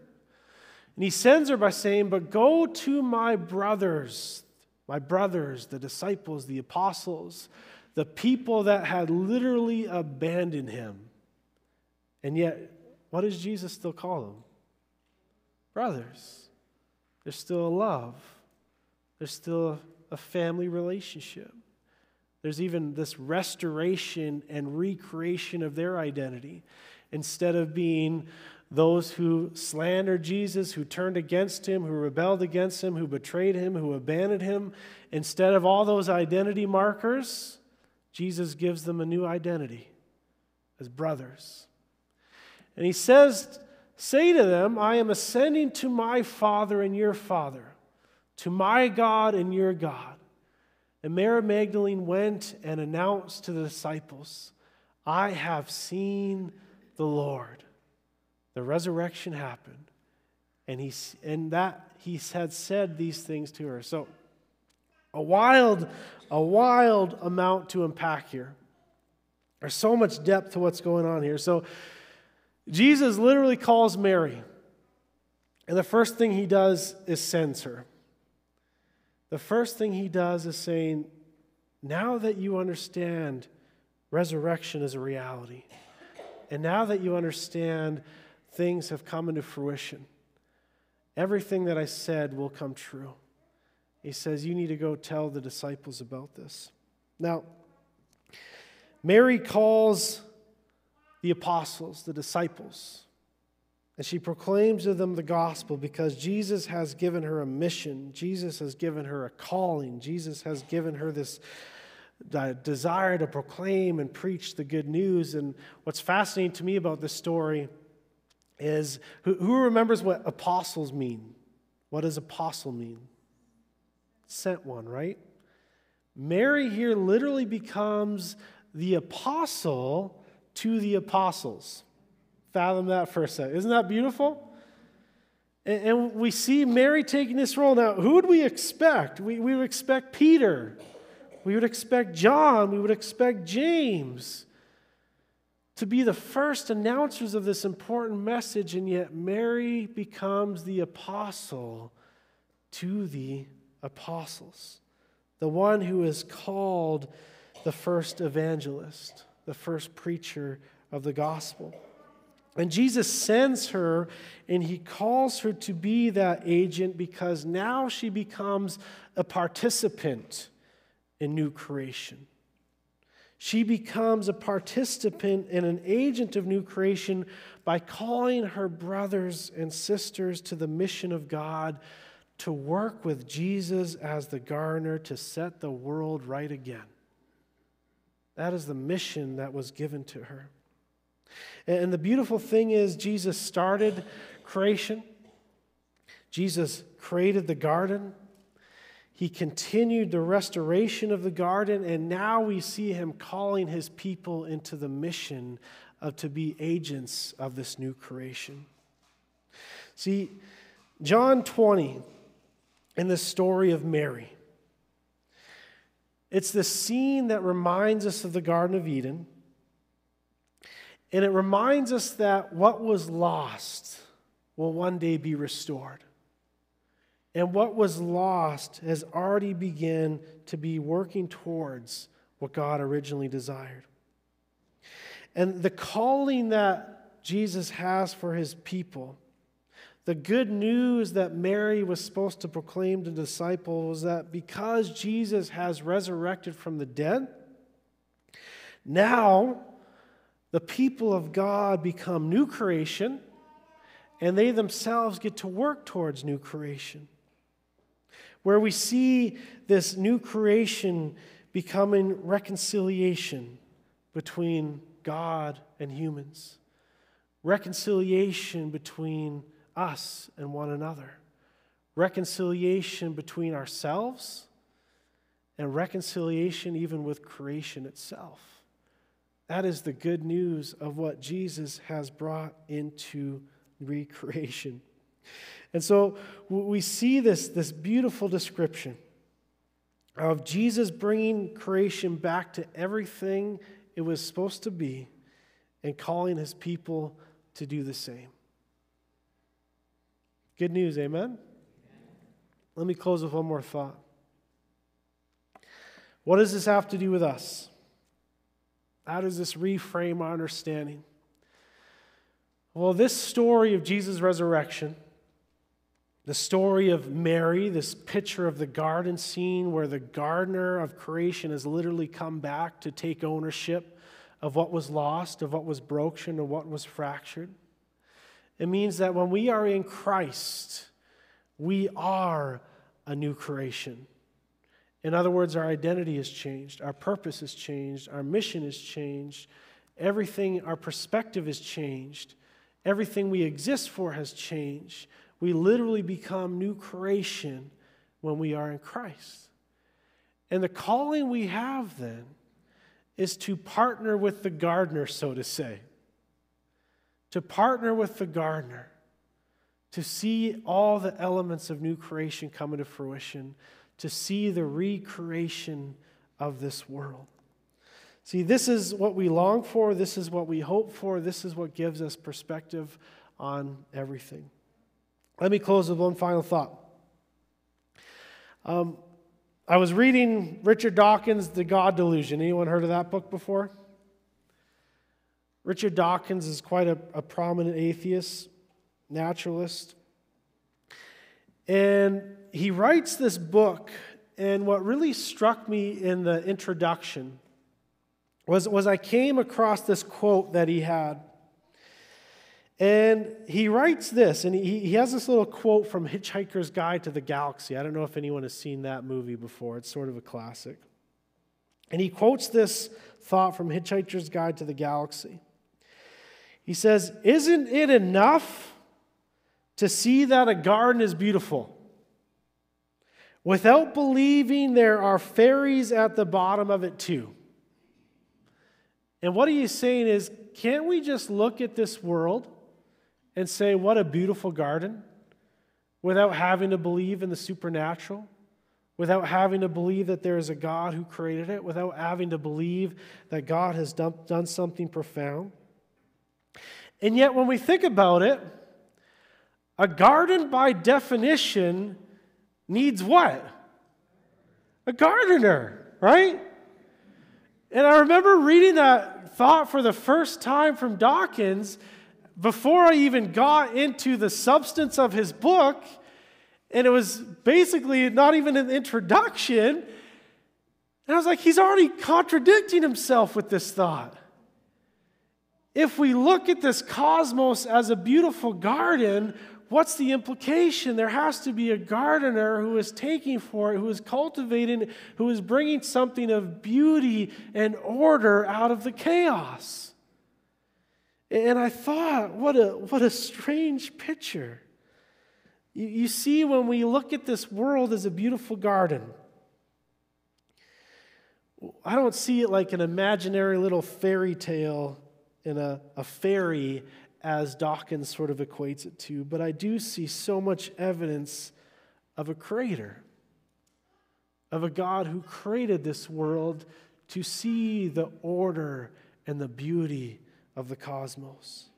[SPEAKER 3] And he sends her by saying, But go to my brothers, my brothers, the disciples, the apostles, the people that had literally abandoned him. And yet, what does Jesus still call them? Brothers. There's still a love, there's still a family relationship. There's even this restoration and recreation of their identity. Instead of being those who slandered Jesus, who turned against him, who rebelled against him, who betrayed him, who abandoned him, instead of all those identity markers, Jesus gives them a new identity as brothers. And he says, Say to them, I am ascending to my Father and your Father, to my God and your God. And Mary Magdalene went and announced to the disciples, I have seen the Lord. The resurrection happened. And, he, and that he had said these things to her. So a wild, a wild amount to unpack here. There's so much depth to what's going on here. So Jesus literally calls Mary. And the first thing he does is sends her the first thing he does is saying, Now that you understand resurrection is a reality, and now that you understand things have come into fruition, everything that I said will come true. He says, You need to go tell the disciples about this. Now, Mary calls the apostles, the disciples, and she proclaims to them the gospel because Jesus has given her a mission. Jesus has given her a calling. Jesus has given her this desire to proclaim and preach the good news. And what's fascinating to me about this story is who, who remembers what apostles mean? What does apostle mean? Sent one, right? Mary here literally becomes the apostle to the apostles fathom that for a second. Isn't that beautiful? And, and we see Mary taking this role. Now, who would we expect? We, we would expect Peter. We would expect John. We would expect James to be the first announcers of this important message, and yet Mary becomes the apostle to the apostles, the one who is called the first evangelist, the first preacher of the gospel. And Jesus sends her and he calls her to be that agent because now she becomes a participant in new creation. She becomes a participant and an agent of new creation by calling her brothers and sisters to the mission of God to work with Jesus as the gardener to set the world right again. That is the mission that was given to her. And the beautiful thing is, Jesus started creation, Jesus created the garden. He continued the restoration of the garden, and now we see him calling his people into the mission of to be agents of this new creation. See, John 20, in the story of Mary, it's the scene that reminds us of the Garden of Eden and it reminds us that what was lost will one day be restored. And what was lost has already begun to be working towards what God originally desired. And the calling that Jesus has for his people, the good news that Mary was supposed to proclaim to disciples was that because Jesus has resurrected from the dead, now the people of God become new creation, and they themselves get to work towards new creation. Where we see this new creation becoming reconciliation between God and humans, reconciliation between us and one another, reconciliation between ourselves, and reconciliation even with creation itself. That is the good news of what Jesus has brought into recreation. And so we see this, this beautiful description of Jesus bringing creation back to everything it was supposed to be and calling his people to do the same. Good news, amen? Let me close with one more thought. What does this have to do with us? How does this reframe our understanding? Well, this story of Jesus' resurrection, the story of Mary, this picture of the garden scene where the gardener of creation has literally come back to take ownership of what was lost, of what was broken, of what was fractured. It means that when we are in Christ, we are a new creation. In other words, our identity has changed, our purpose has changed, our mission has changed, everything, our perspective has changed, everything we exist for has changed. We literally become new creation when we are in Christ. And the calling we have then is to partner with the gardener, so to say. To partner with the gardener, to see all the elements of new creation come into fruition to see the recreation of this world. See, this is what we long for, this is what we hope for, this is what gives us perspective on everything. Let me close with one final thought. Um, I was reading Richard Dawkins' The God Delusion. Anyone heard of that book before? Richard Dawkins is quite a, a prominent atheist, naturalist. And he writes this book, and what really struck me in the introduction was, was I came across this quote that he had. And he writes this, and he, he has this little quote from Hitchhiker's Guide to the Galaxy. I don't know if anyone has seen that movie before, it's sort of a classic. And he quotes this thought from Hitchhiker's Guide to the Galaxy. He says, Isn't it enough to see that a garden is beautiful without believing there are fairies at the bottom of it too. And what he's saying is, can't we just look at this world and say, what a beautiful garden, without having to believe in the supernatural? Without having to believe that there is a God who created it, without having to believe that God has done, done something profound. And yet, when we think about it, a garden, by definition, needs what? A gardener, right? And I remember reading that thought for the first time from Dawkins before I even got into the substance of his book. And it was basically not even an introduction. And I was like, he's already contradicting himself with this thought. If we look at this cosmos as a beautiful garden, what's the implication? There has to be a gardener who is taking for it, who is cultivating, who is bringing something of beauty and order out of the chaos. And I thought, what a, what a strange picture. You, you see, when we look at this world as a beautiful garden, I don't see it like an imaginary little fairy tale in a, a fairy as Dawkins sort of equates it to, but I do see so much evidence of a creator, of a God who created this world to see the order and the beauty of the cosmos.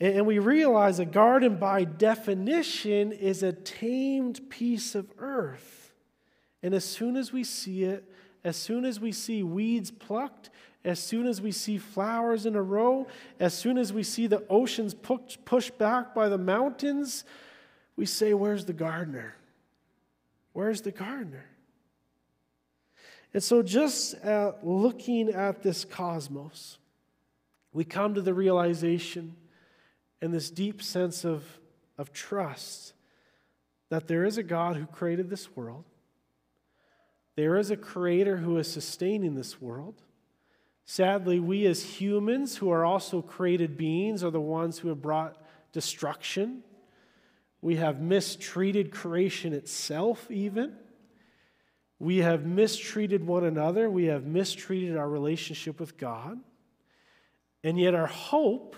[SPEAKER 3] And we realize a garden, by definition, is a tamed piece of earth. And as soon as we see it, as soon as we see weeds plucked, as soon as we see flowers in a row, as soon as we see the oceans pushed back by the mountains, we say, Where's the gardener? Where's the gardener? And so, just at looking at this cosmos, we come to the realization and this deep sense of, of trust that there is a God who created this world, there is a creator who is sustaining this world Sadly, we as humans, who are also created beings, are the ones who have brought destruction. We have mistreated creation itself, even. We have mistreated one another. We have mistreated our relationship with God. And yet, our hope,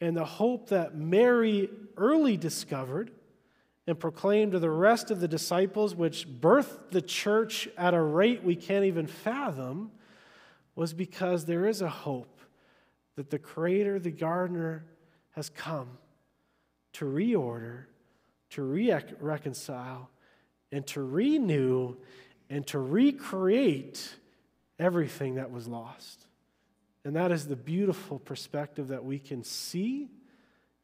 [SPEAKER 3] and the hope that Mary early discovered and proclaimed to the rest of the disciples, which birthed the church at a rate we can't even fathom, was because there is a hope that the Creator, the gardener, has come to reorder, to re- reconcile, and to renew and to recreate everything that was lost. And that is the beautiful perspective that we can see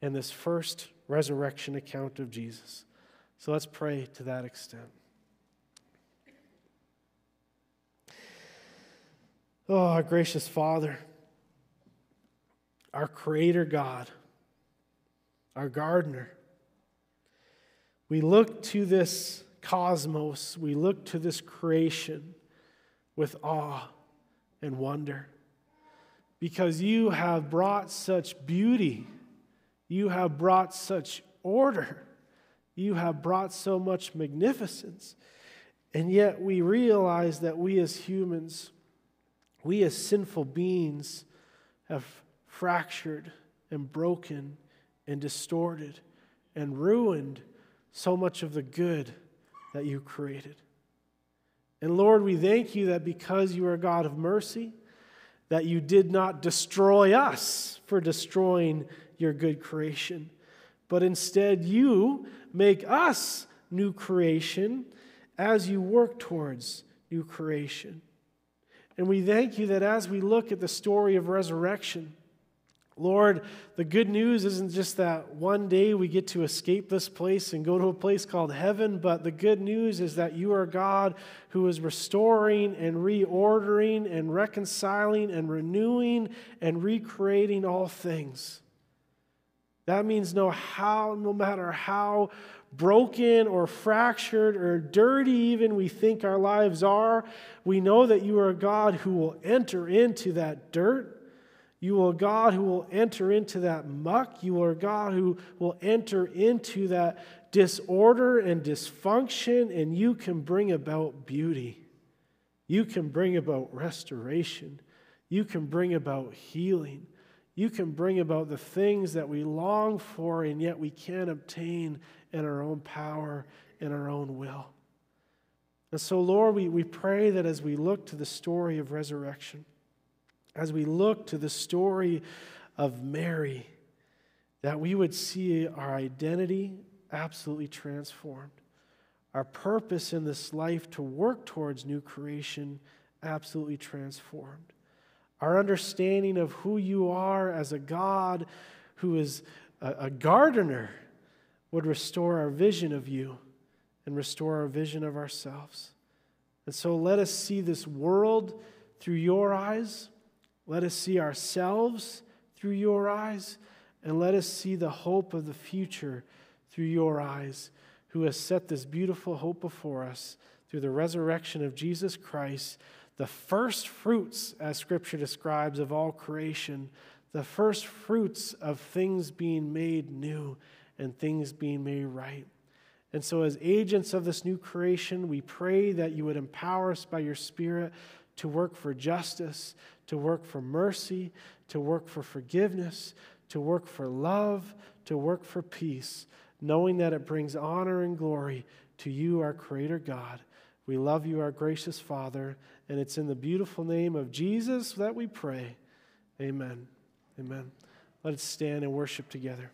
[SPEAKER 3] in this first resurrection account of Jesus. So let's pray to that extent. Oh, our gracious Father, our Creator God, our gardener, we look to this cosmos, we look to this creation with awe and wonder because you have brought such beauty, you have brought such order, you have brought so much magnificence. And yet we realize that we as humans, we as sinful beings, have fractured and broken and distorted and ruined so much of the good that you created. And Lord, we thank you that because you are a God of mercy, that you did not destroy us for destroying your good creation, but instead you make us new creation as you work towards new creation. And we thank you that as we look at the story of resurrection, Lord, the good news isn't just that one day we get to escape this place and go to a place called heaven, but the good news is that you are God who is restoring and reordering and reconciling and renewing and recreating all things. That means no how no matter how broken or fractured or dirty even we think our lives are, we know that you are a God who will enter into that dirt you are a God who will enter into that muck. You are a God who will enter into that disorder and dysfunction, and you can bring about beauty. You can bring about restoration. You can bring about healing. You can bring about the things that we long for and yet we can't obtain in our own power, in our own will. And so, Lord, we, we pray that as we look to the story of resurrection, as we look to the story of Mary, that we would see our identity absolutely transformed, our purpose in this life to work towards new creation absolutely transformed, our understanding of who you are as a God who is a, a gardener would restore our vision of you and restore our vision of ourselves. And so let us see this world through your eyes let us see ourselves through your eyes, and let us see the hope of the future through your eyes, who has set this beautiful hope before us through the resurrection of Jesus Christ, the first fruits, as Scripture describes, of all creation, the first fruits of things being made new and things being made right. And so, as agents of this new creation, we pray that you would empower us by your Spirit to work for justice, to work for mercy, to work for forgiveness, to work for love, to work for peace, knowing that it brings honor and glory to you, our Creator God. We love you, our gracious Father, and it's in the beautiful name of Jesus that we pray. Amen. Amen. Let us stand and worship together.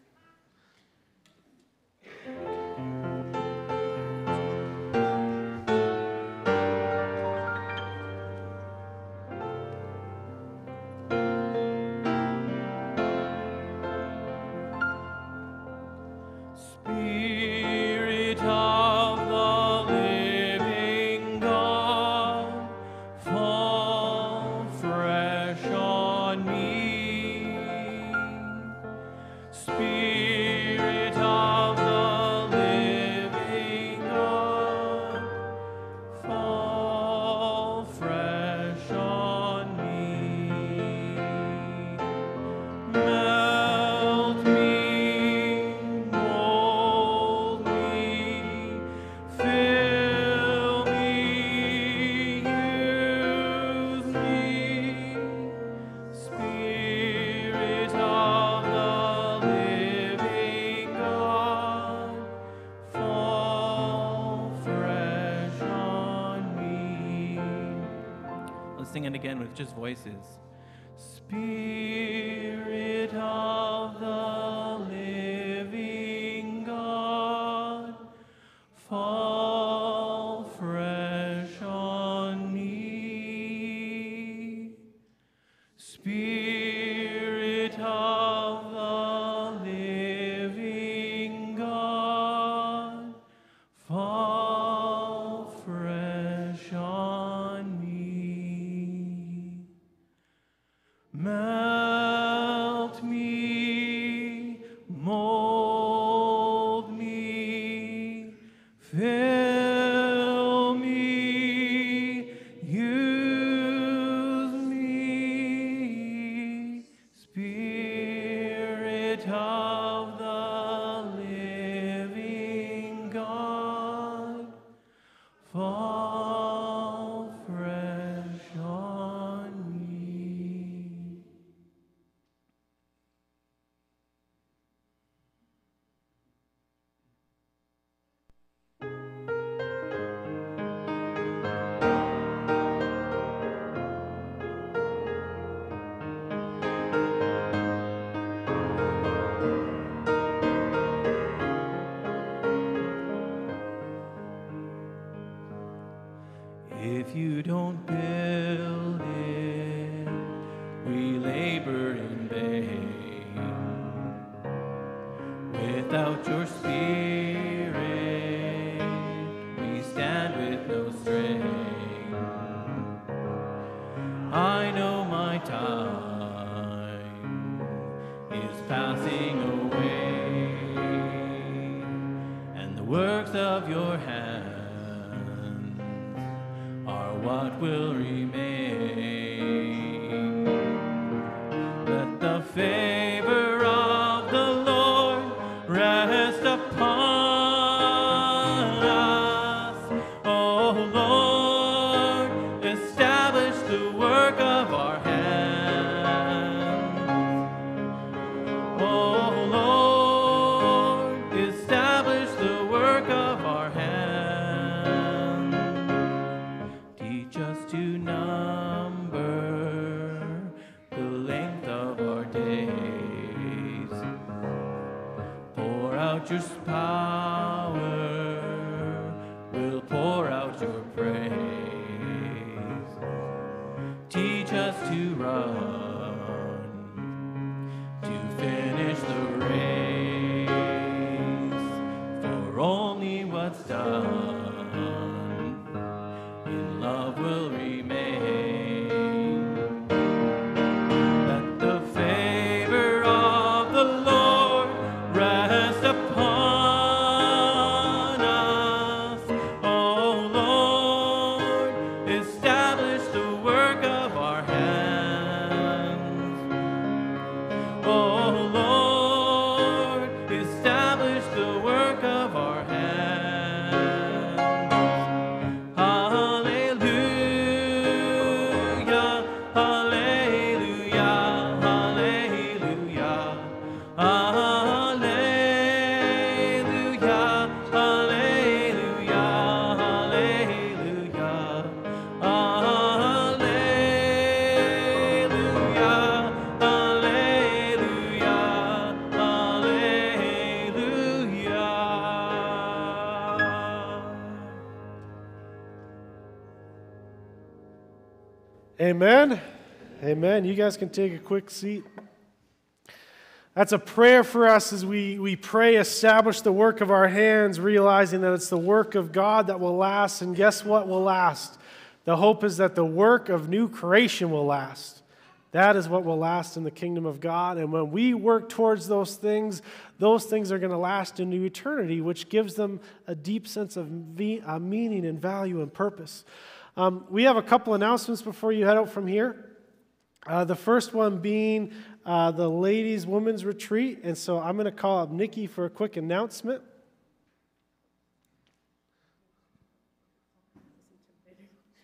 [SPEAKER 1] Just voices. If you don't build it, we labor in vain. Without your spirit, will
[SPEAKER 3] guys can take a quick seat. That's a prayer for us as we, we pray, establish the work of our hands, realizing that it's the work of God that will last. And guess what will last? The hope is that the work of new creation will last. That is what will last in the kingdom of God. And when we work towards those things, those things are going to last into eternity, which gives them a deep sense of uh, meaning and value and purpose. Um, we have a couple announcements before you head out from here. Uh, the first one being uh, the ladies' women's retreat. And so I'm going to call up Nikki for a quick announcement.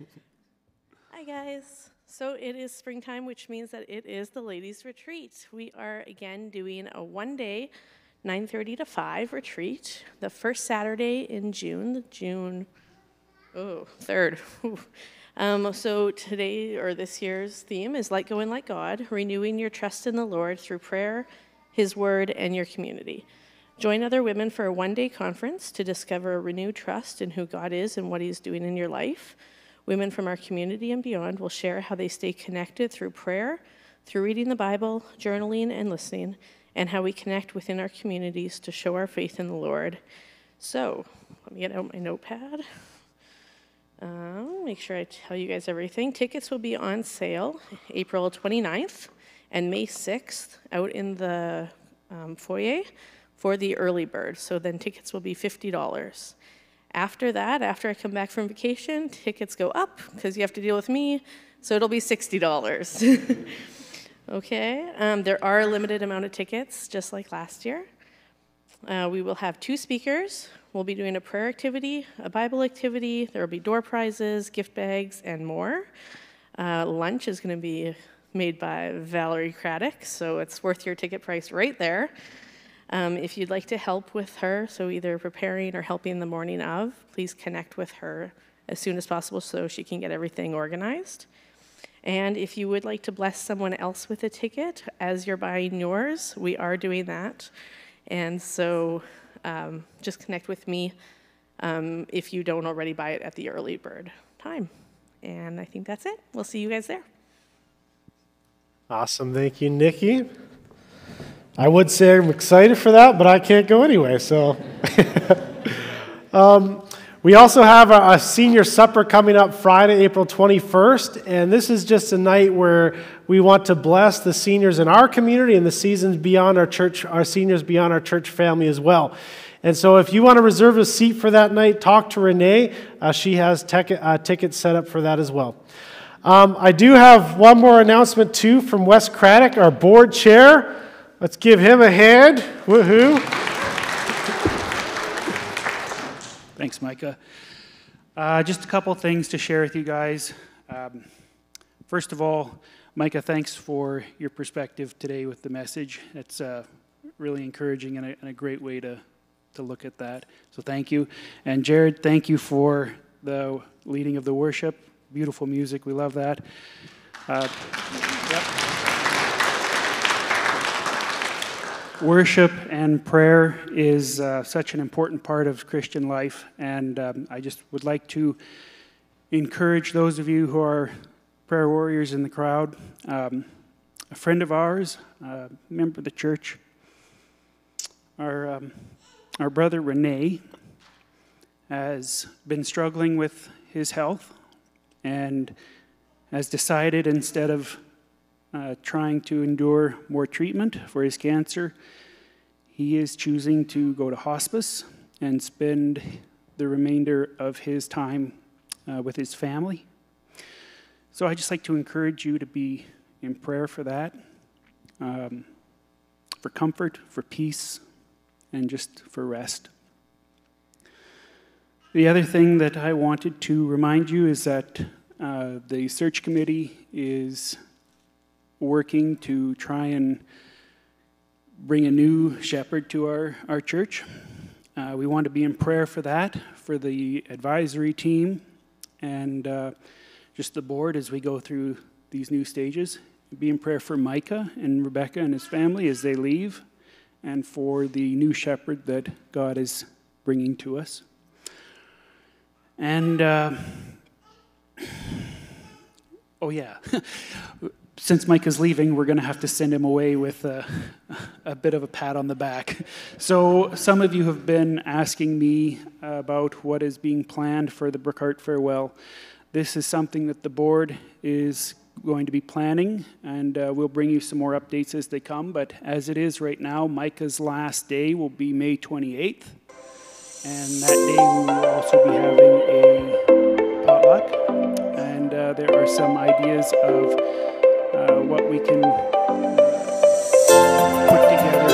[SPEAKER 4] Hi guys. So it is springtime, which means that it is the ladies' retreat. We are again doing a one-day, 9:30 to 5 retreat. The first Saturday in June, June, oh, third. Um, so today or this year's theme is Let Go and Let God, renewing your trust in the Lord through prayer, His Word, and your community. Join other women for a one day conference to discover a renewed trust in who God is and what He's doing in your life. Women from our community and beyond will share how they stay connected through prayer, through reading the Bible, journaling, and listening, and how we connect within our communities to show our faith in the Lord. So, let me get out my notepad. Um, make sure I tell you guys everything. Tickets will be on sale April 29th and May 6th out in the um, foyer for the early bird. So then tickets will be $50. After that, after I come back from vacation, tickets go up because you have to deal with me. So it'll be $60. okay, um, there are a limited amount of tickets, just like last year. Uh, we will have two speakers. We'll be doing a prayer activity, a Bible activity. There will be door prizes, gift bags, and more. Uh, lunch is going to be made by Valerie Craddock, so it's worth your ticket price right there. Um, if you'd like to help with her, so either preparing or helping the morning of, please connect with her as soon as possible so she can get everything organized. And if you would like to bless someone else with a ticket as you're buying yours, we are doing that. And so um, just connect with me um, if you don't already buy it at the early bird time. And I think that's it. We'll see you guys there.
[SPEAKER 3] Awesome. Thank you, Nikki. I would say I'm excited for that, but I can't go anyway. So, um, we also have a, senior supper coming up Friday, April 21st, and this is just a night where we want to bless the seniors in our community and the seasons beyond our church, our seniors beyond our church family as well. And so, if you want to reserve a seat for that night, talk to Renee. Uh, she has tech, uh, tickets set up for that as well. Um, I do have one more announcement too from Wes Craddock, our board chair. Let's give him a hand. Woohoo.
[SPEAKER 5] Thanks, Micah. Uh, just a couple things to share with you guys. Um, first of all, Micah, thanks for your perspective today with the message. It's uh, really encouraging and a, and a, great way to, to look at that. So thank you. And Jared, thank you for the leading of the worship. Beautiful music. We love that. Uh, yep. Worship and prayer is uh, such an important part of Christian life, and um, I just would like to encourage those of you who are prayer warriors in the crowd. Um, a friend of ours, a member of the church, our, um, our brother Renee, has been struggling with his health and has decided instead of uh, trying to endure more treatment for his cancer. He is choosing to go to hospice and spend the remainder of his time uh, with his family. So I just like to encourage you to be in prayer for that, um, for comfort, for peace, and just for rest. The other thing that I wanted to remind you is that uh, the search committee is working to try and bring a new shepherd to our, our church. Uh, we want to be in prayer for that, for the advisory team, and uh, just the board as we go through these new stages. Be in prayer for Micah and Rebecca and his family as they leave, and for the new shepherd that God is bringing to us. And, uh, oh yeah, since Mike is leaving, we're going to have to send him away with a, a, bit of a pat on the back. So, some of you have been asking me about what is being planned for the Brookhart farewell. This is something that the board is going to be planning, and uh, we'll bring you some more updates as they come. But as it is right now, Micah's last day will be May 28th, and that day we will also be having a potluck. And uh, there are some ideas of what we can put together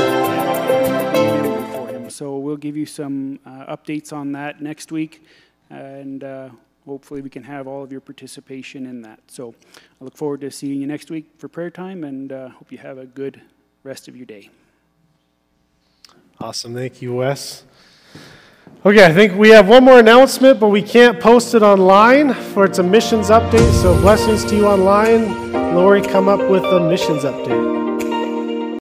[SPEAKER 5] for him. So we'll give you some uh, updates on that next week, and uh, hopefully we can have all of your participation in that. So I look forward to seeing you next week for prayer time, and uh, hope you have a good rest of your day.
[SPEAKER 3] Awesome. Thank you, Wes. Okay, I think we have one more announcement, but we can't post it online for it's a missions update. So blessings to you online. Lori, come up with a missions update.